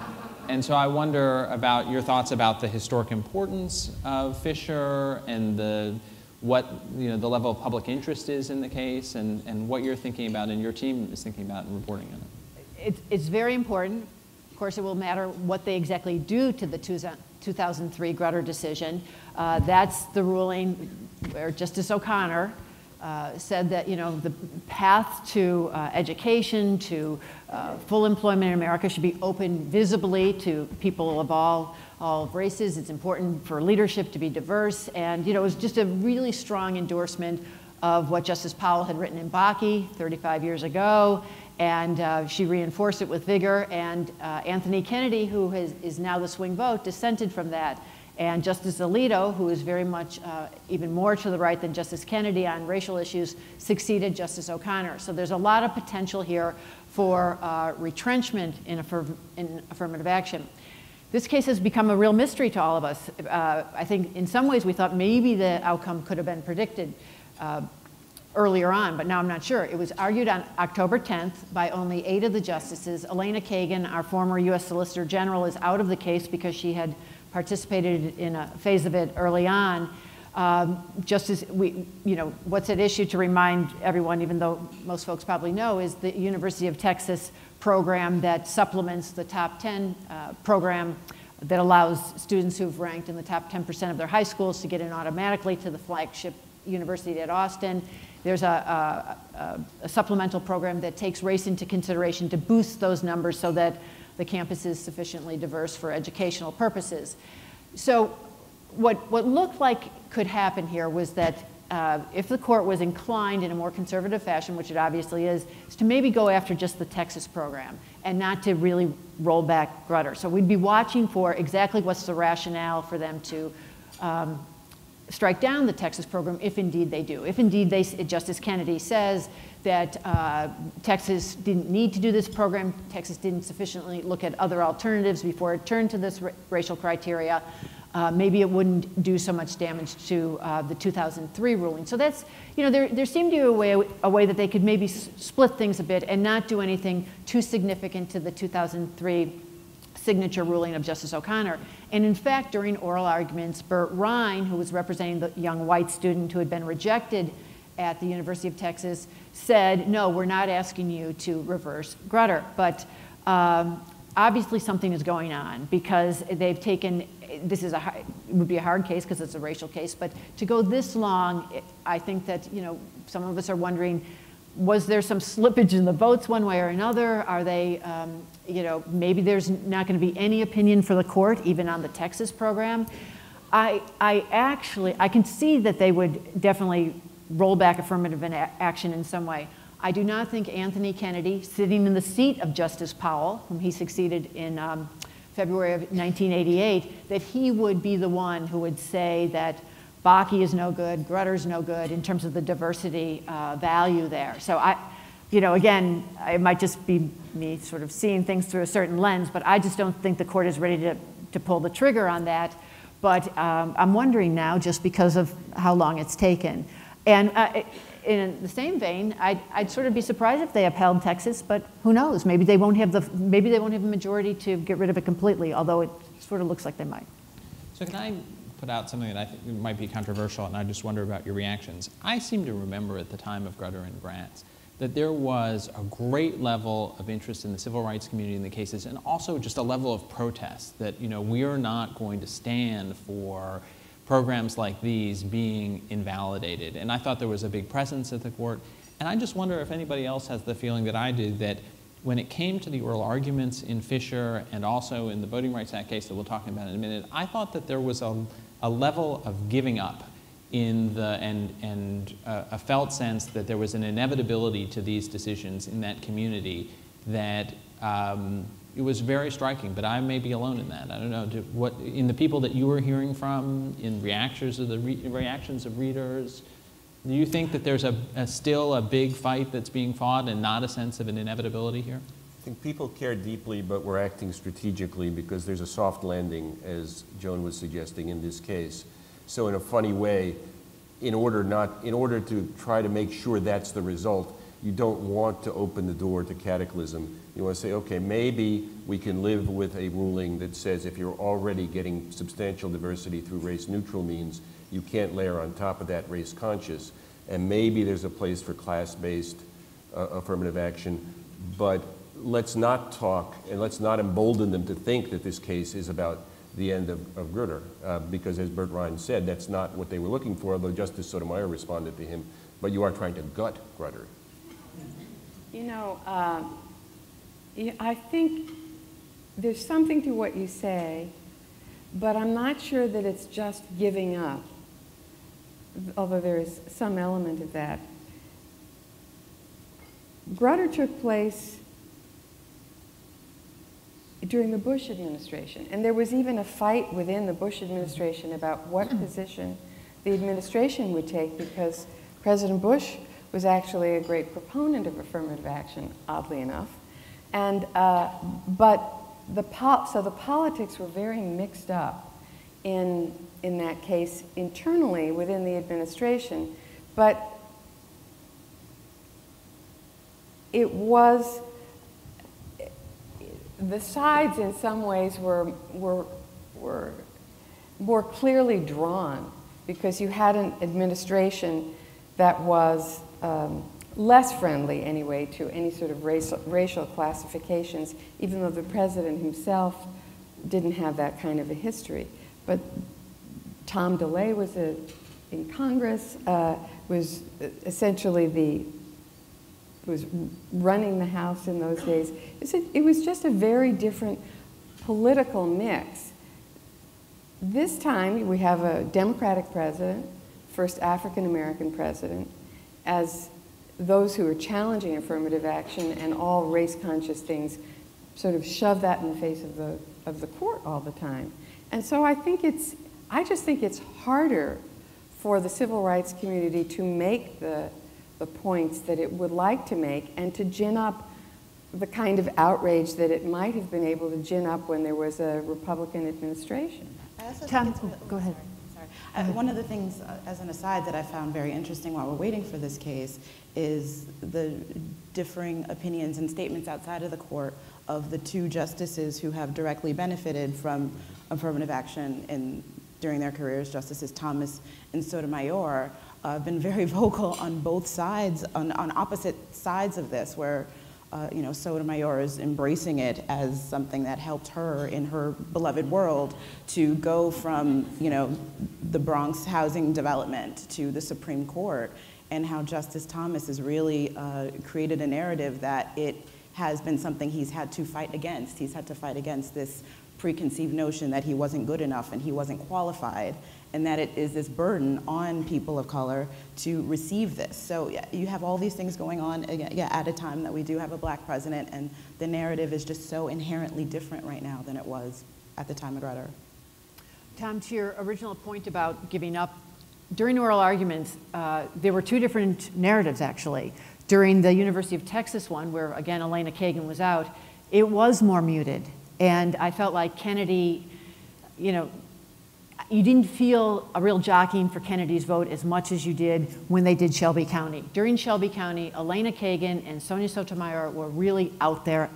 and so I wonder about your thoughts about the historic importance of Fisher and the what you know the level of public interest is in the case and, and what you're thinking about and your team is thinking about and reporting on it. It's, it's very important. Of course, it will matter what they exactly do to the 2003 Grutter decision. Uh, that's the ruling where Justice O'Connor uh, said that, you know, the path to uh, education, to uh, full employment in America should be open visibly to people of all, all races. It's important for leadership to be diverse. And, you know, it was just a really strong endorsement of what Justice Powell had written in Bakke 35 years ago. And uh, she reinforced it with vigor. And uh, Anthony Kennedy, who has, is now the swing vote, dissented from that. And Justice Alito, who is very much uh, even more to the right than Justice Kennedy on racial issues, succeeded Justice O'Connor. So there's a lot of potential here for uh, retrenchment in, in, affirmative action. This case has become a real mystery to all of us. Uh, I think in some ways we thought maybe the outcome could have been predicted uh, earlier on, but now I'm not sure. It was argued on October 10th by only eight of the justices. Elena Kagan, our former U.S. Solicitor General, is out of the case because she had participated in a phase of it early on. Um, just as we, you know, what's at issue to remind everyone, even though most folks probably know, is the University of Texas program that supplements the top 10 uh, program that allows students who've ranked in the top 10% of their high schools to get in automatically to the flagship university at Austin. There's a, a, a, supplemental program that takes race into consideration to boost those numbers so that the campus is sufficiently diverse for educational purposes. So what, what looked like could happen here was that uh, if the court was inclined in a more conservative fashion, which it obviously is, is to maybe go after just the Texas program and not to really roll back Grutter. So we'd be watching for exactly what's the rationale for them to um, strike down the Texas program if indeed they do. If indeed they, Justice Kennedy says that uh, Texas didn't need to do this program, Texas didn't sufficiently look at other alternatives before it turned to this racial criteria, uh, maybe it wouldn't do so much damage to uh, the 2003 ruling. So that's, you know, there, there seemed to be a way, a way that they could maybe split things a bit and not do anything too significant to the 2003 signature ruling of Justice O'Connor. And in fact, during oral arguments, Bert Rein, who was representing the young white student who had been rejected at the University of Texas, said, no, we're not asking you to reverse Grutter. But um, obviously something is going on because they've taken, this is a, it would be a hard case because it's a racial case, but to go this long, I think that, you know, some of us are wondering, was there some slippage in the votes one way or another? Are they, um, you know, maybe there's not going to be any opinion for the court, even on the Texas program. I, I actually, I can see that they would definitely roll back affirmative action in some way. I do not think Anthony Kennedy, sitting in the seat of Justice Powell, whom he succeeded in um, February of 1988, that he would be the one who would say that Bakke is no good, Grutter's no good in terms of the diversity uh, value there. So I, you know, again, it might just be me sort of seeing things through a certain lens, but I just don't think the court is ready to, to pull the trigger on that. But um, I'm wondering now, just because of how long it's taken. And uh, in the same vein, I'd, I'd, sort of be surprised if they upheld Texas, but who knows? Maybe they won't have the maybe they won't have a majority to get rid of it completely. Although it sort of looks like they might. So can I put out something that I think might be controversial, and I just wonder about your reactions. I seem to remember at the time of Grutter and Gratz that there was a great level of interest in the civil rights community in the cases, and also just a level of protest that you know we are not going to stand for programs like these being invalidated. And I thought there was a big presence at the court. And I just wonder if anybody else has the feeling that I do that when it came to the oral arguments in Fisher and also in the Voting Rights Act case that we'll talk about in a minute, I thought that there was a, a level of giving up in the, and, and uh, a felt sense that there was an inevitability to these decisions in that community that um, it was very striking, but I may be alone in that. I don't know. what, in the people that you were hearing from, in reactions of the re, reactions of readers, do you think that there's a, a, still a big fight that's being fought and not a sense of an inevitability here? I think people care deeply, but we're acting strategically because there's a soft landing, as Joan was suggesting in this case. So in a funny way, in order, not, in order to try to make sure that's the result, you don't want to open the door to cataclysm you want to say, okay, maybe we can live with a ruling that says if you're already getting substantial diversity through race neutral means, you can't layer on top of that race conscious. And maybe there's a place for class based uh, affirmative action. But let's not talk and let's not embolden them to think that this case is about the end of, of Grutter. Uh, because as Bert Rein said, that's not what they were looking for, although Justice Sotomayor responded to him but you are trying to gut Grutter. You know, uh, I think there's something to what you say, but I'm not sure that it's just giving up, although there is some element of that. Grutter took place during the Bush administration, and there was even a fight within the Bush administration about what position the administration would take because President Bush was actually a great proponent of affirmative action, oddly enough. And, uh, but the so the politics were very mixed up in, in that case internally within the administration. But it was, the sides in some ways were, were, were more clearly drawn because you had an administration that was um, less friendly, anyway, to any sort of racial, racial classifications, even though the president himself didn't have that kind of a history. But Tom DeLay was a, in Congress, uh, was essentially the was running the House in those days. It was just a very different political mix. This time we have a Democratic president, first African American president, as those who are challenging affirmative action and all race conscious things sort of shove that in the face of the, of the court all the time. And so I think it's, I just think it's harder for the civil rights community to make the, the points that it would like to make and to gin up the kind of outrage that it might have been able to gin up when there was a Republican administration. I also think Tom, really- go ahead. Uh, One of the things, uh, as an aside, that I found very interesting while we're waiting for this case is the differing opinions and statements outside of the court of the two justices who have directly benefited from affirmative action in, during their careers, Justices Thomas and Sotomayor, uh, have been very vocal on both sides, on, on opposite sides of this, where uh, you know, Sotomayor is embracing it as something that helped her in her beloved world to go from, you know, the Bronx housing development to the Supreme Court, and how Justice Thomas has really uh, created a narrative that it has been something he's had to fight against. He's had to fight against this preconceived notion that he wasn't good enough and he wasn't qualified and that it is this burden on people of color to receive this. So yeah, you have all these things going on yeah, at a time that we do have a black president, and the narrative is just so inherently different right now than it was at the time of Grutter. Tom, to your original point about giving up, during oral arguments, uh, there were two different narratives actually. During the University of Texas one, where again Elena Kagan was out, it was more muted. And I felt like Kennedy, you know, you didn't feel a real jockeying for Kennedy's vote as much as you did when they did Shelby County. During Shelby County, Elena Kagan and Sonia Sotomayor were really out there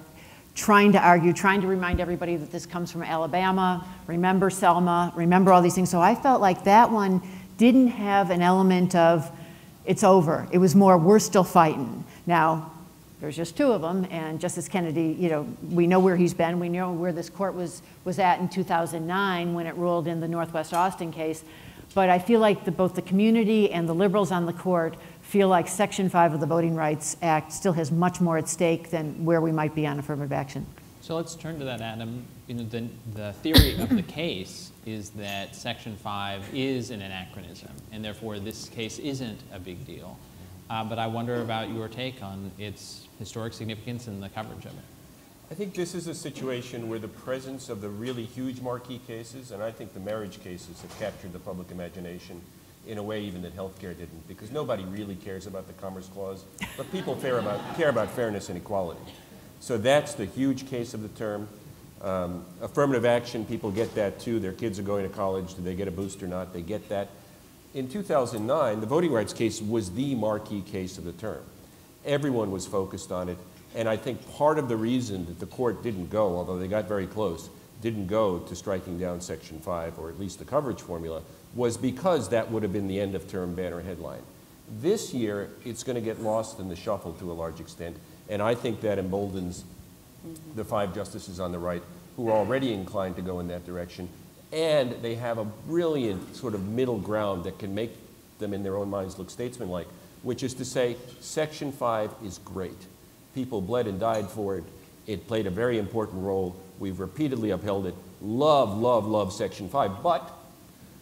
trying to argue, trying to remind everybody that this comes from Alabama, remember Selma, remember all these things. So I felt like that one didn't have an element of it's over. It was more we're still fighting. Now, there's just two of them, and Justice Kennedy, you know, we know where he's been. We know where this court was, was at in 2009 when it ruled in the Northwest Austin case. But I feel like the, both the community and the liberals on the court feel like Section 5 of the Voting Rights Act still has much more at stake than where we might be on affirmative action. So let's turn to that, Adam. You know, the, the theory of the case is that Section 5 is an anachronism, and therefore this case isn't a big deal. Uh, but I wonder about your take on its historic significance and the coverage of it. I think this is a situation where the presence of the really huge marquee cases, and I think the marriage cases have captured the public imagination in a way even that healthcare didn't, because nobody really cares about the Commerce Clause, but people care about, care about fairness and equality. So that's the huge case of the term. Um, affirmative action, people get that too. Their kids are going to college. Do they get a boost or not? They get that. In 2009, the voting rights case was the marquee case of the term. Everyone was focused on it. And I think part of the reason that the court didn't go, although they got very close, didn't go to striking down Section 5, or at least the coverage formula, was because that would have been the end of term banner headline. This year, it's going to get lost in the shuffle to a large extent, and I think that emboldens the five justices on the right who are already inclined to go in that direction, and they have a brilliant sort of middle ground that can make them in their own minds look statesmanlike, which is to say, Section 5 is great. People bled and died for it. It played a very important role. We've repeatedly upheld it. Love, love, love Section 5. But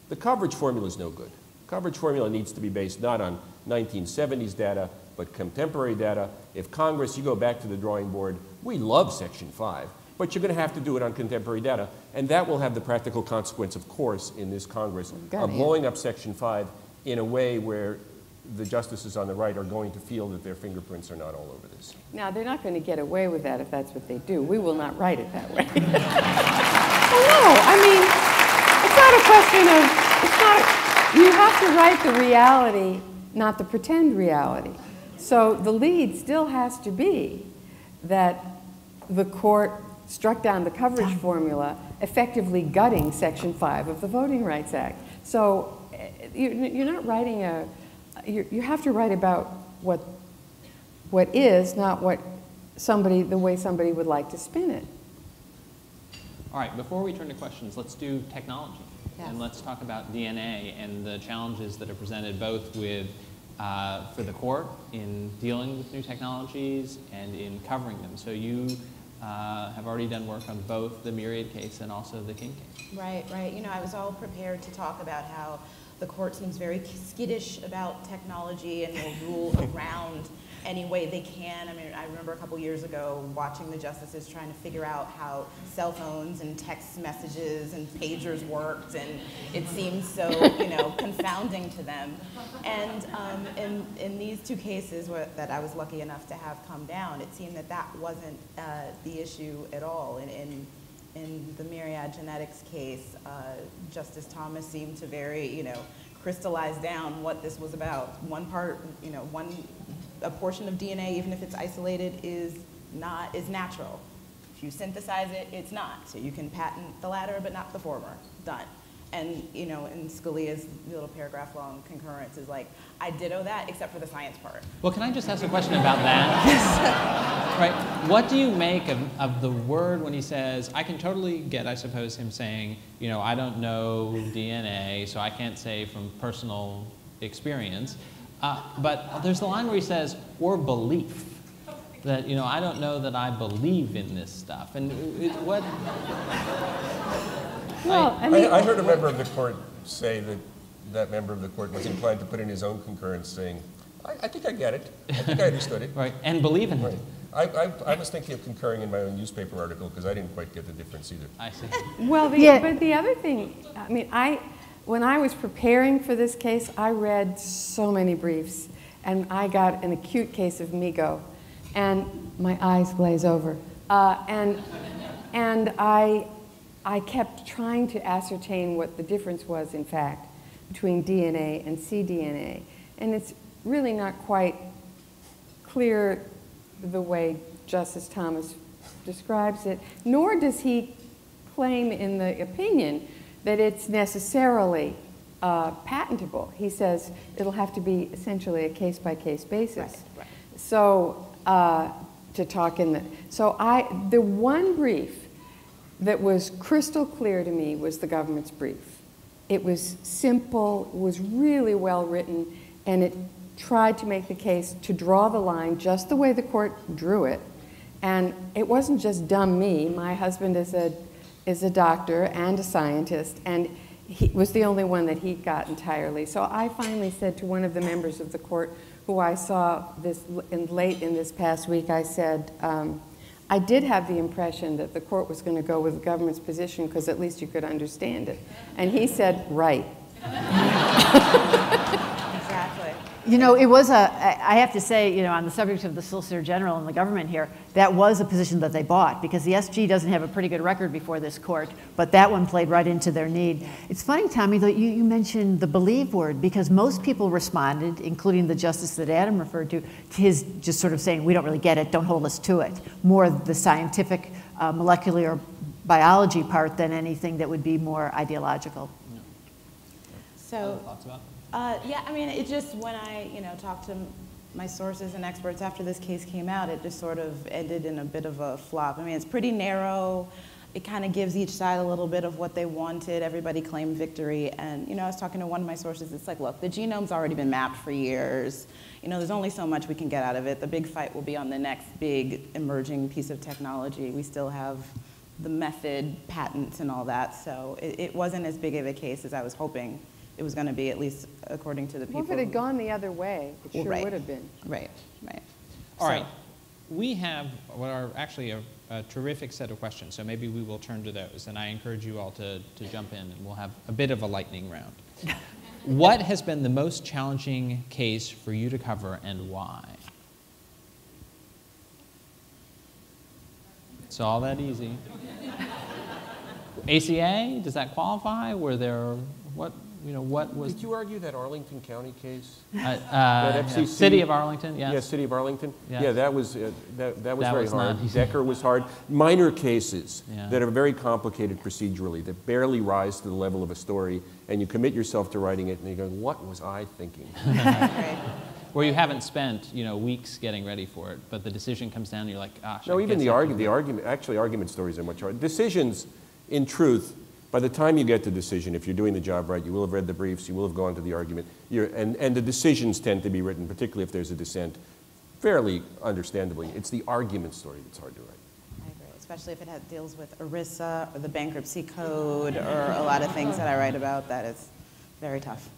the coverage formula is no good. Coverage formula needs to be based not on 1970s data, but contemporary data. If Congress, you go back to the drawing board, we love Section 5, but you're going to have to do it on contemporary data. And that will have the practical consequence, of course, in this Congress, of blowing up Section 5 in a way where the justices on the right are going to feel that their fingerprints are not all over this. Now, they're not going to get away with that if that's what they do. We will not write it that way. oh, no, I mean, it's not a question of, it's not, you have to write the reality, not the pretend reality. So the lead still has to be that the court struck down the coverage formula, effectively gutting Section 5 of the Voting Rights Act. So eh, you- you're not writing a, you you have to write about what what is, not what somebody, the way somebody would like to spin it. All right, before we turn to questions, let's do technology. And let's talk about DNA and the challenges that are presented both with, uh, for the court in dealing with new technologies and in covering them. So you uh, have already done work on both the Myriad case and also the King case. Right, right. You know, I was all prepared to talk about how the court seems very skittish about technology and will rule around any way they can. I mean, I remember a couple years ago watching the justices trying to figure out how cell phones and text messages and pagers worked, and it seemed so, you know, confounding to them. And um, in, in these two cases where, that I was lucky enough to have come down, it seemed that that wasn't uh, the issue at all. In, in, in the Myriad Genetics case, uh, Justice Thomas seemed to very, you know, crystallize down what this was about. One part, you know, one, a portion of DNA, even if it's isolated, is not, is natural. If you synthesize it, it's not. So you can patent the latter, but not the former. Done. And, you know, in Scalia's little paragraph long concurrence is like, I ditto that except for the science part. Well, can I just ask a question about that? right. What do you make of, of the word when he says, I can totally get, I suppose, him saying, you know, I don't know DNA, so I can't say from personal experience. Uh, but there's the line where he says, or belief. That, you know, I don't know that I believe in this stuff. And it, what, Well, I mean, I, I heard a member of the court say that that member of the court was inclined to put in his own concurrence saying, I, I think I get it. I think I understood it. right, and believe in Right. it. I, I, I was thinking of concurring in my own newspaper article because I didn't quite get the difference either. I see. well, the, Yeah. but the other thing, I mean, I, when I was preparing for this case, I read so many briefs, and I got an acute case of MEGO, and my eyes glaze over. Uh, and and I, I kept trying to ascertain what the difference was, in fact, between DNA and cDNA. And it's really not quite clear the way Justice Thomas describes it, nor does he claim in the opinion that it's necessarily uh, patentable. He says it'll have to be essentially a case-by-case basis. So uh, to talk in the, so I, the one brief that was crystal clear to me was the government's brief. It was simple, was really well written, and it tried to make the case to draw the line just the way the court drew it. And it wasn't just dumb me. My husband is a, is a doctor and a scientist, and he was the only one that he got entirely. So I finally said to one of the members of the court who I saw this in, late in this past week, I said, um, I did have the impression that the court was going to go with the government's position because at least you could understand it. And he said, right. Exactly. You know, it was a, I have to say, you know, on the subject of the Solicitor General and the government here, that was a position that they bought because the SG doesn't have a pretty good record before this court, but that one played right into their need. It's funny, Tommy, that you, you mentioned the believe word because most people responded, including the justice that Adam referred to, to his just sort of saying, we don't really get it, don't hold us to it. More the scientific, uh, molecular biology part than anything that would be more ideological. So, Thoughts about? Uh, yeah, I mean, it just, when I, you know, talked to my sources and experts after this case came out, it just sort of ended in a bit of a flop. I mean, it's pretty narrow, it kind of gives each side a little bit of what they wanted. Everybody claimed victory. And, you know, I was talking to one of my sources. It's like, look, the genome's already been mapped for years. You know, there's only so much we can get out of it. The big fight will be on the next big emerging piece of technology. We still have the method, patents, and all that. So it, it wasn't as big of a case as I was hoping it was going to be, at least according to the people. Well, if it had gone the other way, it sure right. would have been. Right, right. All So- right. We have what are actually a, a terrific set of questions, so maybe we will turn to those. And I encourage you all to, to jump in, and we'll have a bit of a lightning round. what has been the most challenging case for you to cover, and why? It's all that easy. ACA, does that qualify? Were there, what, you know, what was, Did you argue that Arlington County case? uh, uh, That FCC City of Arlington, yes? Yeah, City of Arlington? Yes. Yeah, that was, uh, that that was That very was hard. easy. Decker was hard. Minor cases Yeah. that are very complicated procedurally, that barely rise to the level of a story, and you commit yourself to writing it, and you go, what was I thinking? Right. Where you haven't spent, you know, weeks getting ready for it, but the decision comes down and you're like, gosh. No, I even the I can argument, the argument, actually, argument stories are much harder. Decisions, in truth, by the time you get to decision, if you're doing the job right, you will have read the briefs, you will have gone to the argument, you're, and, and the decisions tend to be written, particularly if there's a dissent, fairly understandably. It's the argument story that's hard to write. I agree, especially if it had, deals with ERISA or the bankruptcy code or a lot of things that I write about. That is very tough.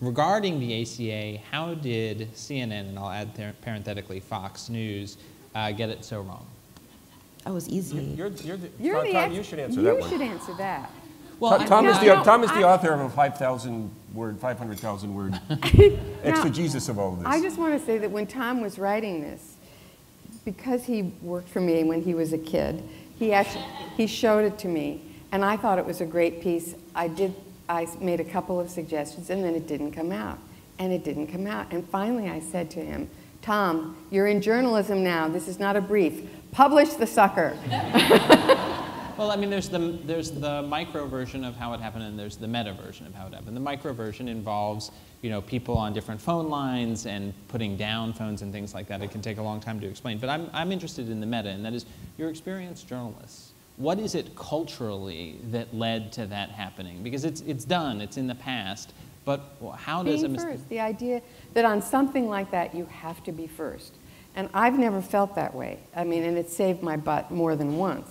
Regarding the ACA, how did CNN, and I'll add parenthetically Fox News, uh, get it so wrong? That was easy. You're, you're the, You're Tom, the Tom, you should answer that You should answer that. Well, Tom, Tom No, is the, no, Tom is the I- author of a 5,000 word, 500,000 word exegesis of all of this. I just want to say that when Tom was writing this, because he worked for me when he was a kid, he actually he showed it to me, and I thought it was a great piece. I did. I made a couple of suggestions, and then it didn't come out, and it didn't come out. And finally, I said to him, "Tom, you're in journalism now. This is not a brief. Publish the sucker." Well, I mean, there's the, there's the micro version of how it happened, and there's the meta version of how it happened. The micro version involves, you know, people on different phone lines and putting down phones and things like that. It can take a long time to explain. But I'm, I'm interested in the meta, and that is, you're experienced journalists. What is it culturally that led to that happening? Because it's, it's done, it's in the past, but how does Being mis- first, the idea that on something like that you have to be first. And I've never felt that way. I mean, and it saved my butt more than once.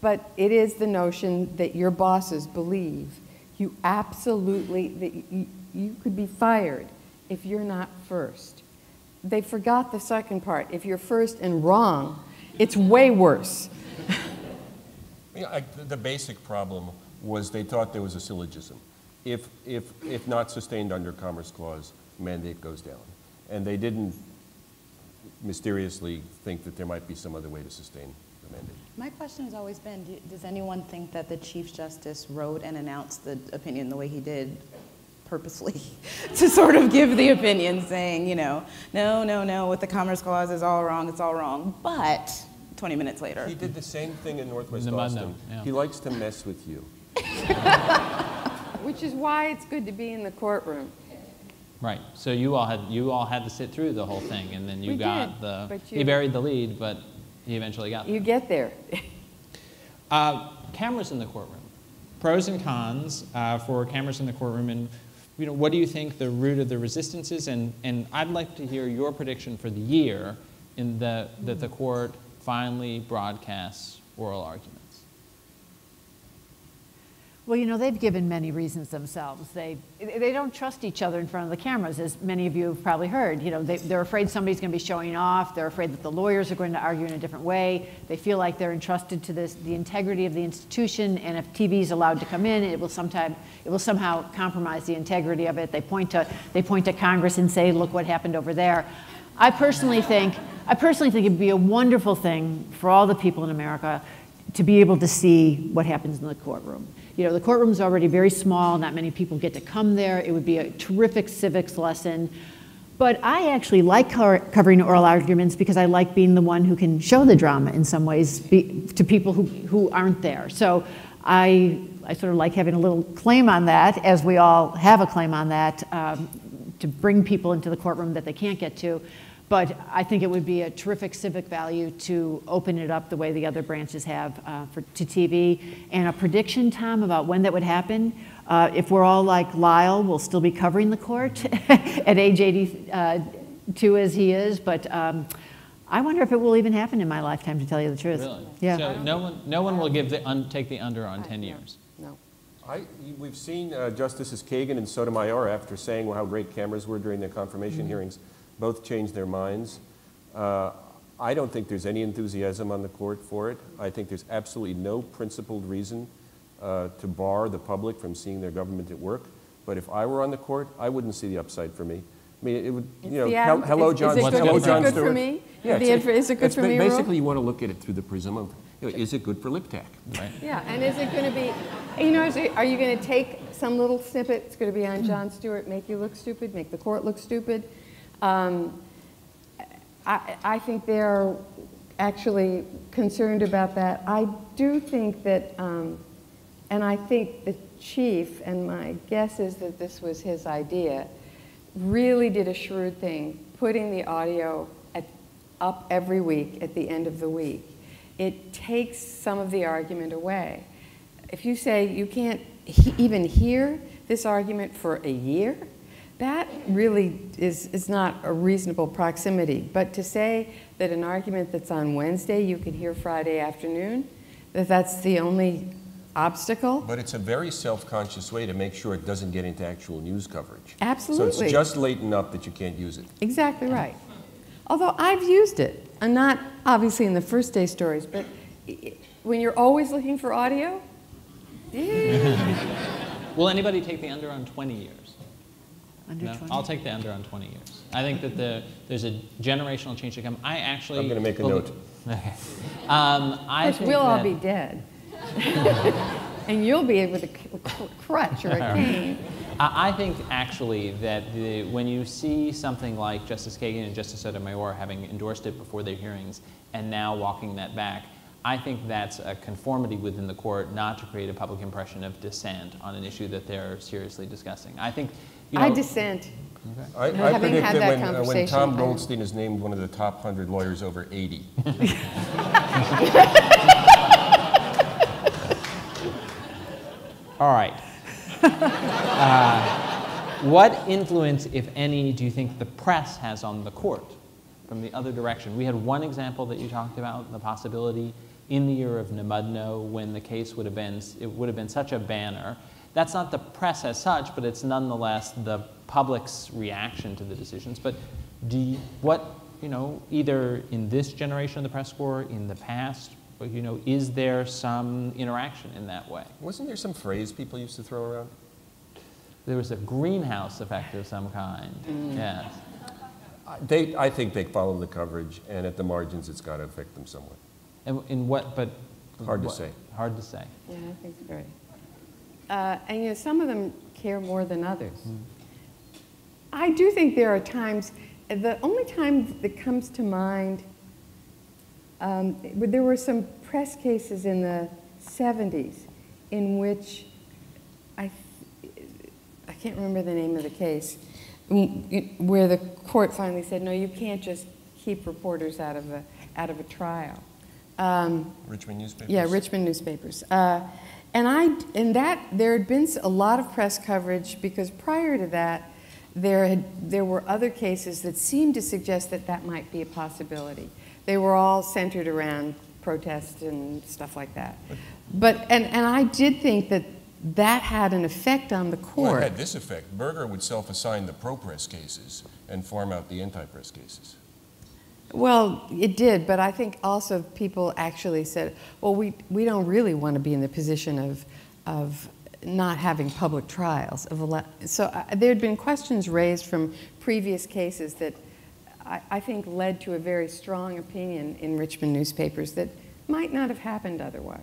But it is the notion that your bosses believe you absolutely, that you, you could be fired if you're not first. They forgot the second part. If you're first and wrong, it's way worse. Yeah, I, the basic problem was they thought there was a syllogism. If, if, if not sustained under Commerce Clause, mandate goes down. And they didn't mysteriously think that there might be some other way to sustain the mandate. My question has always been, do- does anyone think that the Chief Justice wrote and announced the opinion the way he did purposely to sort of give the opinion saying, you know, no, no, no, what the Commerce Clause is all wrong, it's all wrong, but 20 minutes later. He did the same thing in Northwest In the mud Austin. yeah. He likes to mess with you. Which is why it's good to be in the courtroom. Right. So you all had you all had to sit through the whole thing, and then you We got did, the. but He you- buried the lead, but he eventually got. You get there. Uh, cameras in the courtroom. Pros and cons uh, for cameras in the courtroom, and you know, what do you think the root of the resistance is? And and I'd like to hear your prediction for the year in the that the court finally broadcasts oral arguments. Well, you know, they've given many reasons themselves. They, they don't trust each other in front of the cameras, as many of you have probably heard. You know, they, they're afraid somebody's going to be showing off. They're afraid that the lawyers are going to argue in a different way. They feel like they're entrusted to this, the integrity of the institution, and if TV is allowed to come in, it will sometime, it will somehow compromise the integrity of it. They point to, they point to Congress and say, look what happened over there. I personally think, I personally think it'd be a wonderful thing for all the people in America to be able to see what happens in the courtroom. You know, the courtroom's already very small, not many people get to come there. It would be a terrific civics lesson. But I actually like covering oral arguments because I like being the one who can show the drama in some ways to people who, who aren't there. So I, I sort of like having a little claim on that, as we all have a claim on that, um, to bring people into the courtroom that they can't get to. But I think it would be a terrific civic value to open it up the way the other branches have uh, for, to TV. And a prediction, Tom, about when that would happen. Uh, if we're all like Lyle, we'll still be covering the court at age 82 as he is. But um, I wonder if it will even happen in my lifetime, to tell you the truth. Really? Yeah. So no one, no one will give the, un- take the under on 10 years. No. I, we've seen uh, Justices Kagan and Sotomayor, after saying how great cameras were during their confirmation hearings, both changed their minds. Uh, I don't think there's any enthusiasm on the court for it. I think there's absolutely no principled reason uh, to bar the public from seeing their government at work. But if I were on the court, I wouldn't see the upside for me. I mean, it would, you know, the hel- hello, is- John, is it good- hello, is it good for me? Yeah, The it's- is it good for ba- me rule? Basically, you want to look at it through the prism of, you know, is it good for Liptak? Right? Yeah, and is it going to be, you know, is it, are you going to take some little snippet, it's going to be on Jon Stewart, make you look stupid, make the court look stupid? Um, I, I think they're actually concerned about that. I do think that, um, and I think the chief, and my guess is that this was his idea, really did a shrewd thing, putting the audio at, up every week at the end of the week. It takes some of the argument away. If you say you can't he- even hear this argument for a year, that really is, is not a reasonable proximity. But to say that an argument that's on Wednesday you could hear Friday afternoon, that that's the only obstacle, But it's a very self-conscious way to make sure it doesn't get into actual news coverage. Absolutely. So it's just late enough that you can't use it. Exactly right. Although I've used it, and not obviously in the first day stories, but i- i- when you're always looking for audio, eh, Will anybody take the under on 20 years? Under No? 20. I'll take the under on 20 years. I think that the, there's a generational change to come. I actually. I'm gonna make a believe- note. Okay. Um, I think we'll all be dead. And you'll be with a c- cr- crutch or a cane. I I think actually that the, when you see something like Justice Kagan and Justice Sotomayor having endorsed it before their hearings and now walking that back, I think that's a conformity within the court not to create a public impression of dissent on an issue that they're seriously discussing. I think, you know, I dissent. I, I Having predict had that that when, uh, when conversation, Tom I- Goldstein is named one of the top 100 lawyers over 80, All right. Uh, what influence, if any, do you think the press has on the court from the other direction? We had one example that you talked about, the possibility in the year of Namudno when the case would have been, it would have been such a banner. That's not the press as such, but it's nonetheless the public's reaction to the decisions. But do you, what, you know, either in this generation of the press corps, in the past, or, you know, is there some interaction in that way? wasn't there some phrase people used to throw around? There was a greenhouse effect of some kind. Mm. Yes. I- They, I think they follow the coverage, and at the margins, it's got to affect them somewhat. And in what, but. Hard to what- say. Hard to say. Yeah, I think so. Right. Uh, and you know, some of them care more than others. I do think there are times. The only time that comes to mind, um, there were some press cases in the 70s in which I, I can't remember the name of the case, mm, where the court finally said, no, you can't just keep reporters out of a out of a trial. Um, Richmond newspapers? yeah, Richmond newspapers. Uh, and I, and that, there had been a lot of press coverage because prior to that, there had, there were other cases that seemed to suggest that that might be a possibility. They were all centered around protests and stuff like that. But, and, and I did think that that had an effect on the court. Well, it had this effect. Burger would self-assign the pro-press cases and farm out the anti-press cases. Well, it did, but I think also people actually said, well, we, we don't really want to be in the position of, of not having public trials. Of so uh, there had been questions raised from previous cases that I, I think led to a very strong opinion in Richmond newspapers that might not have happened otherwise.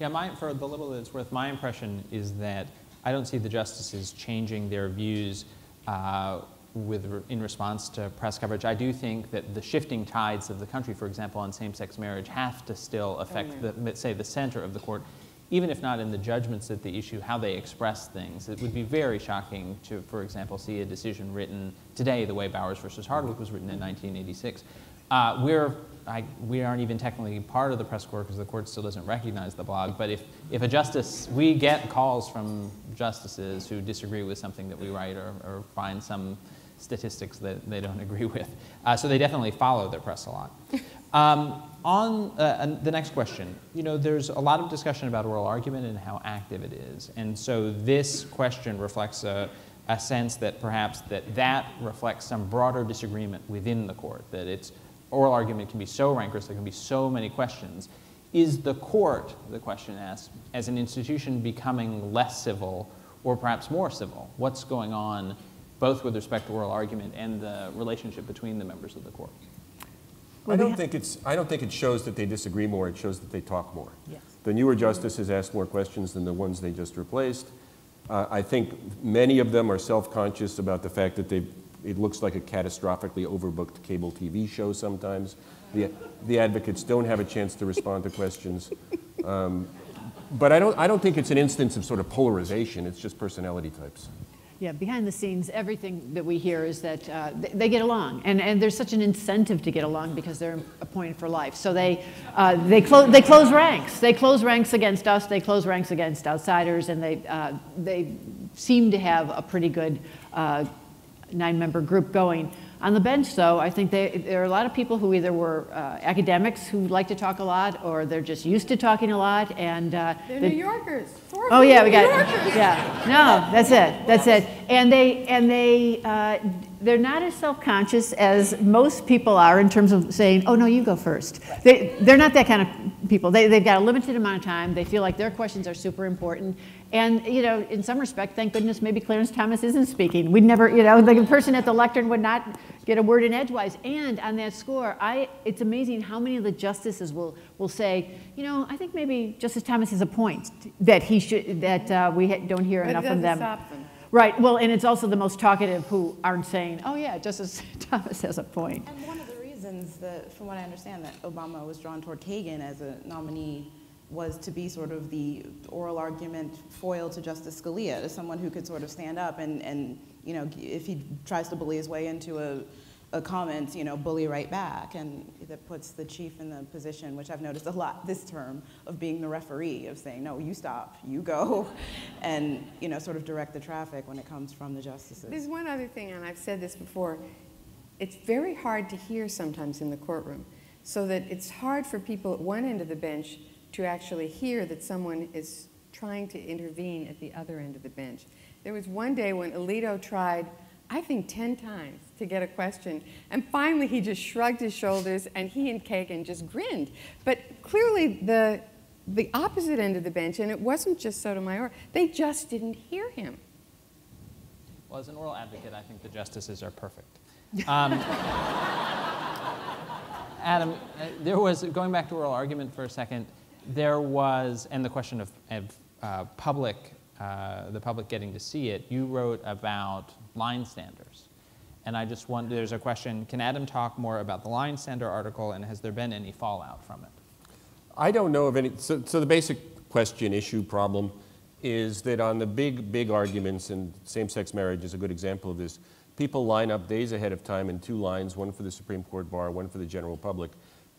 Yeah, my, for the little that it's worth, my impression is that I don't see the justices changing their views uh, with, in response to press coverage. I do think that the shifting tides of the country, for example, on same-sex marriage, have to still affect, the, say, the center of the court. even if not in the judgments at the issue, how they express things. It would be very shocking to, for example, see a decision written today the way Bowers versus Hardwick was written in 1986. Uh, we're, I, we aren't even technically part of the press corps because the court still doesn't recognize the blog. But if, if a justice, we get calls from justices who disagree with something that we write or, or find some statistics that they don't agree with. Uh, so they definitely follow their press a lot. Um, on uh, the next question, you know, there's a lot of discussion about oral argument and how active it is. And so this question reflects a, a sense that perhaps that that reflects some broader disagreement within the court, that it's oral argument can be so rancorous, there can be so many questions. Is the court, the question asks, as an institution becoming less civil or perhaps more civil? What's going on both with respect to oral argument and the relationship between the members of the court? I don't think it's, I don't think it shows that they disagree more, it shows that they talk more. Yes. The newer justices ask more questions than the ones they just replaced. Uh, I think many of them are self-conscious about the fact that they, it looks like a catastrophically overbooked cable TV show sometimes. The, the advocates don't have a chance to respond to questions. Um, but I don't, I don't think it's an instance of sort of polarization, it's just personality types. Yeah, behind the scenes, everything that we hear is that uh, they, get along, and, and there's such an incentive to get along because they're appointed for life. So they, uh, they, clo- they close ranks. They close ranks against us, they close ranks against outsiders, and they, uh, they seem to have a pretty good uh, nine member group going. On the bench, though, I think they, there are a lot of people who either were uh, academics who like to talk a lot, or they're just used to talking a lot, and uh, They're the- New Yorkers. Four Oh yeah, we New got Yorkers. yeah. No, that's it. That's it. And they and they uh, they're not as self-conscious as most people are in terms of saying, "Oh no, you go first. They they're not that kind of people. They they've got a limited amount of time. They feel like their questions are super important. And you know, in some respect, thank goodness maybe Clarence Thomas isn't speaking. We'd never, you know, the person at the lectern would not get a word in edgewise. And on that score, I it's amazing how many of the justices will will say, you know, I think maybe Justice Thomas has a point that he should that uh, we don't hear But enough of them. Right. Well, and it's also the most talkative who aren't saying, "Oh yeah, Justice Thomas has a point." And one of the reasons that, from what I understand, that Obama was drawn toward Kagan as a nominee was to be sort of the oral argument foil to Justice Scalia, as someone who could sort of stand up and, and you know, if he tries to bully his way into a, a comment, you know, bully right back. And that puts the chief in the position, which I've noticed a lot this term, of being the referee, of saying, no, you stop, you go, and, you know, sort of direct the traffic when it comes from the justices. There's one other thing, and I've said this before. It's very hard to hear sometimes in the courtroom, so that it's hard for people at one end of the bench to actually hear that someone is trying to intervene at the other end of the bench. There was one day when Alito tried, I think, 10 times to get a question, and finally he just shrugged his shoulders and he and Kagan just grinned. But clearly, the, the opposite end of the bench, and it wasn't just Sotomayor, they just didn't hear him. Well, as an oral advocate, I think the justices are perfect. Um, Adam, uh, there was, going back to oral argument for a second, there was, and the question of, of uh, public, uh, the public getting to see it, you wrote about line standers. And I just wonder, there's a question, can Adam talk more about the line stander article and has there been any fallout from it? I don't know of any, so, so the basic question, issue, problem is that on the big, big arguments, and same-sex marriage is a good example of this, people line up days ahead of time in two lines, one for the Supreme Court bar, one for the general public,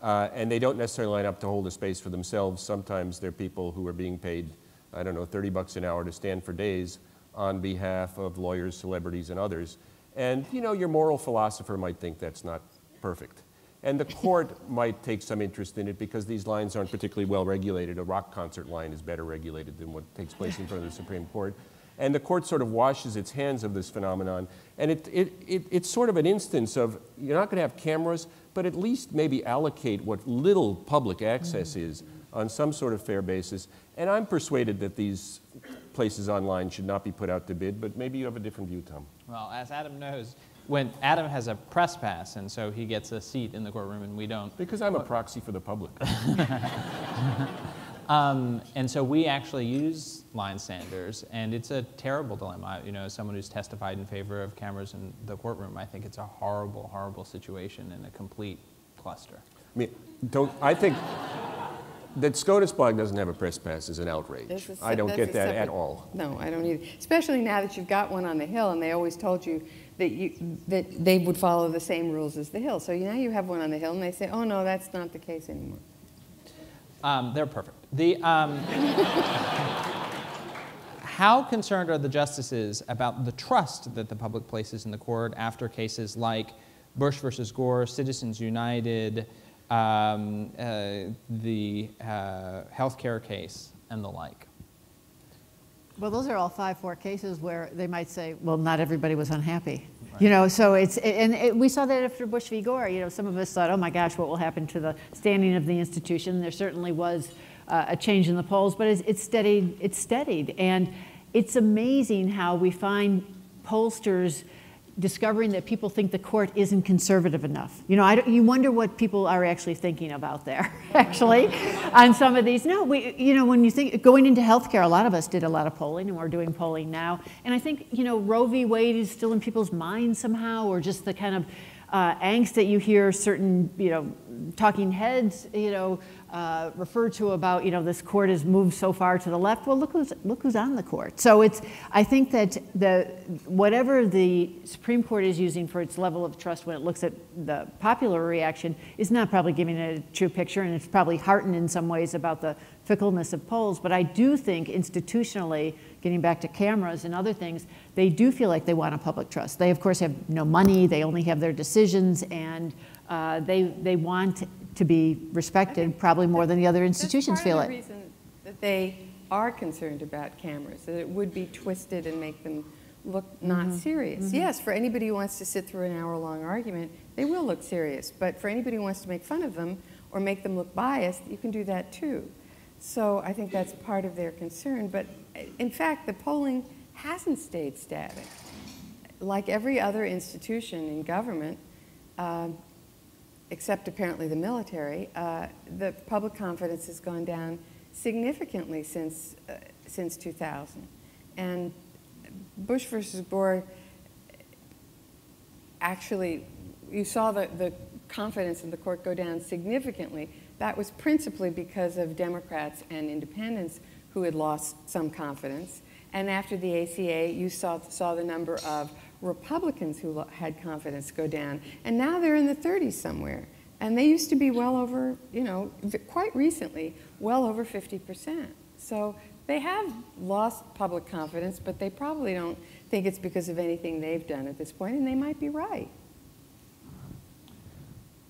uh, and they don't necessarily line up to hold a space for themselves. Sometimes they're people who are being paid, I don't know, 30 bucks an hour to stand for days on behalf of lawyers, celebrities, and others. And, you know, your moral philosopher might think that's not perfect. And the court might take some interest in it because these lines aren't particularly well regulated. A rock concert line is better regulated than what takes place in front of the Supreme Court. And the court sort of washes its hands of this phenomenon. And it, it, it, it's sort of an instance of you're not going to have cameras, but at least maybe allocate what little public access mm-hmm. is on some sort of fair basis. And I'm persuaded that these places online should not be put out to bid, but maybe you have a different view, Tom. Well, as Adam knows, when Adam has a press pass, and so he gets a seat in the courtroom and we don't. Because I'm a proxy for the public. Um, and so we actually use line standers, and it's a terrible dilemma. You know, as someone who's testified in favor of cameras in the courtroom, I think it's a horrible, horrible situation and a complete cluster. I mean, don't, I think that SCOTUS blog doesn't have a press pass is an outrage. There's se- I don't get a that at all. No, I don't either. Especially now that you've got one on the Hill, and they always told you that you, that they would follow the same rules as the Hill. So now you have one on the Hill, and they say, oh, no, that's not the case anymore. Um, they're perfect. The, um, how concerned are the justices about the trust that the public places in the court after cases like Bush versus Gore, Citizens United, um, uh, the uh, healthcare case, and the like? Well, those are all five, four cases where they might say, well, not everybody was unhappy. You know, so it's, and it, we saw that after Bush v. Gore. You know, some of us thought, oh my gosh, what will happen to the standing of the institution? There certainly was uh, a change in the polls, but it's, it's steadied. It's steadied, and it's amazing how we find pollsters discovering that people think the court isn't conservative enough. You know, I you wonder what people are actually thinking about there, actually, on some of these. No, we, you know, when you think going into healthcare, a lot of us did a lot of polling, and we're doing polling now. And I think, you know, Roe v. Wade is still in people's minds somehow, or just the kind of uh, angst that you hear certain, you know, talking heads, you know, uh, refer to about, you know, this court has moved so far to the left. Well, look who's, look who's on the court. So it's, I think that the, whatever the Supreme Court is using for its level of trust when it looks at the popular reaction is not probably giving it a true picture, and it's probably heartened in some ways about the fickleness of polls. But I do think institutionally, getting back to cameras and other things, they do feel like they want a public trust. They, of course, have no money, they only have their decisions, and uh, they, they want to be respected probably more than the other institutions feel it. the reason that they are concerned about cameras, that it would be twisted and make them look not Mm-hmm. serious. Yes, for anybody who wants to sit through an hour-long argument, they will look serious. But for anybody who wants to make fun of them or make them look biased, you can do that too. So I think that's part of their concern. But uh, in fact, the polling hasn't stayed static. Like every other institution in government, um, except apparently the military, uh, the public confidence has gone down significantly since, uh, since 2000. And Bush versus Gore, actually, you saw the, the confidence in the court go down significantly. That was principally because of Democrats and independents who had lost some confidence. And after the ACA, you saw, saw the number of Republicans who lo- had confidence go down. And now they're in the 30s somewhere. And they used to be well over, you know, quite recently, well over 50%. So they have lost public confidence, but they probably don't think it's because of anything they've done at this point, and they might be right.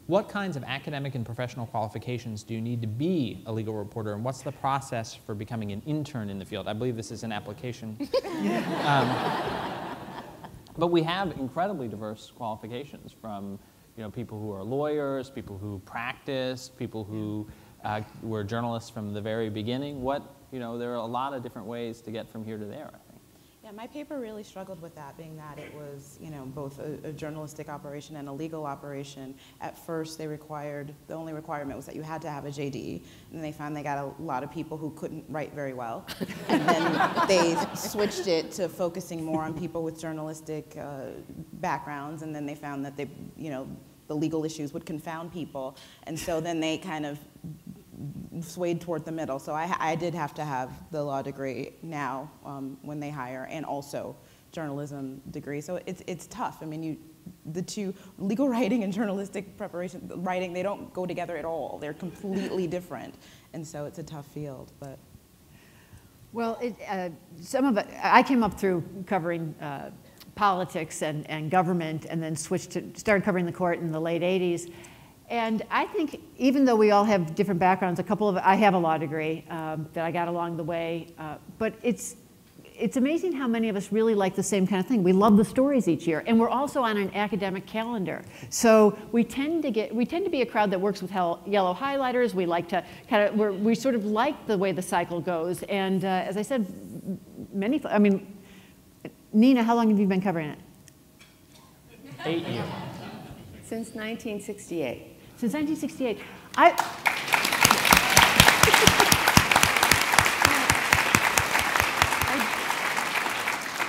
What kinds of academic and professional qualifications do you need to be a legal reporter, and what's the process for becoming an intern in the field? I believe this is an application. Um, but we have incredibly diverse qualifications from you know, people who are lawyers, people who practice, people who uh, were journalists from the very beginning. What, you know, there are a lot of different ways to get from here to there. Yeah, my paper really struggled with that, being that it was, you know, both a, a journalistic operation and a legal operation. At first, they required, the only requirement was that you had to have a JD, and they found they got a lot of people who couldn't write very well. and then they switched it to focusing more on people with journalistic uh, backgrounds, and then they found that they, you know, the legal issues would confound people, and so then they kind of swayed toward the middle. So I, I did have to have the law degree now um, when they hire, and also journalism degree. So it's it's tough. I mean, you the two legal writing and journalistic preparation writing they don't go together at all. They're completely different, and so it's a tough field. But Well, it, uh, some of it, I came up through covering uh, politics and, and government and then switched to, started covering the court in the late 80s. And I think even though we all have different backgrounds, a couple of, I have a law degree um, that I got along the way, uh, but it's, it's amazing how many of us really like the same kind of thing. We love the stories each year, and we're also on an academic calendar. So we tend to get, we tend to be a crowd that works with hel- yellow highlighters. We like to kind of, we're, we sort of like the way the cycle goes. And uh, as I said, many, I mean, Nina, how long have you been covering it? Eight years. Since 1968. Since 1968. I,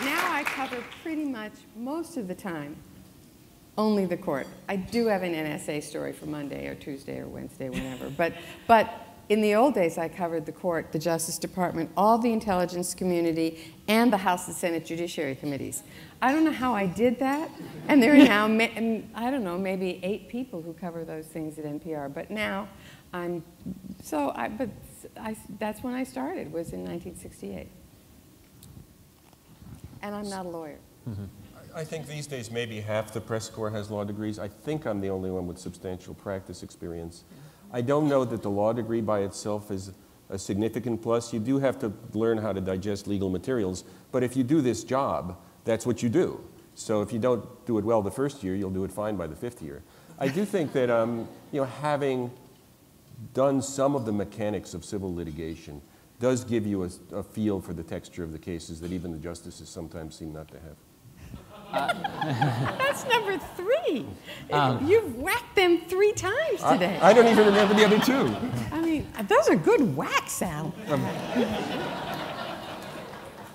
Now I cover pretty much most of the time only the court. I do have an NSA story for Monday or Tuesday or Wednesday, whenever. but, but in the old days, I covered the court, the Justice Department, all the intelligence community, and the House and Senate Judiciary Committees. I don't know how I did that, and there are now, mm, I don't know, maybe eight people who cover those things at NPR. But now, I'm so I. But I, that's when I started. Was in 1968, and I'm not a lawyer. I think these days maybe half the press corps has law degrees. I think I'm the only one with substantial practice experience. I don't know that the law degree by itself is a significant plus. You do have to learn how to digest legal materials, but if you do this job, that's what you do. So if you don't do it well the first year, you'll do it fine by the fifth year. I do think that um, you know having done some of the mechanics of civil litigation does give you a, a feel for the texture of the cases that even the justices sometimes seem not to have. That's number three. You've whacked them three times today. I, don't even remember the other two. I mean, those are good whacks, Sal.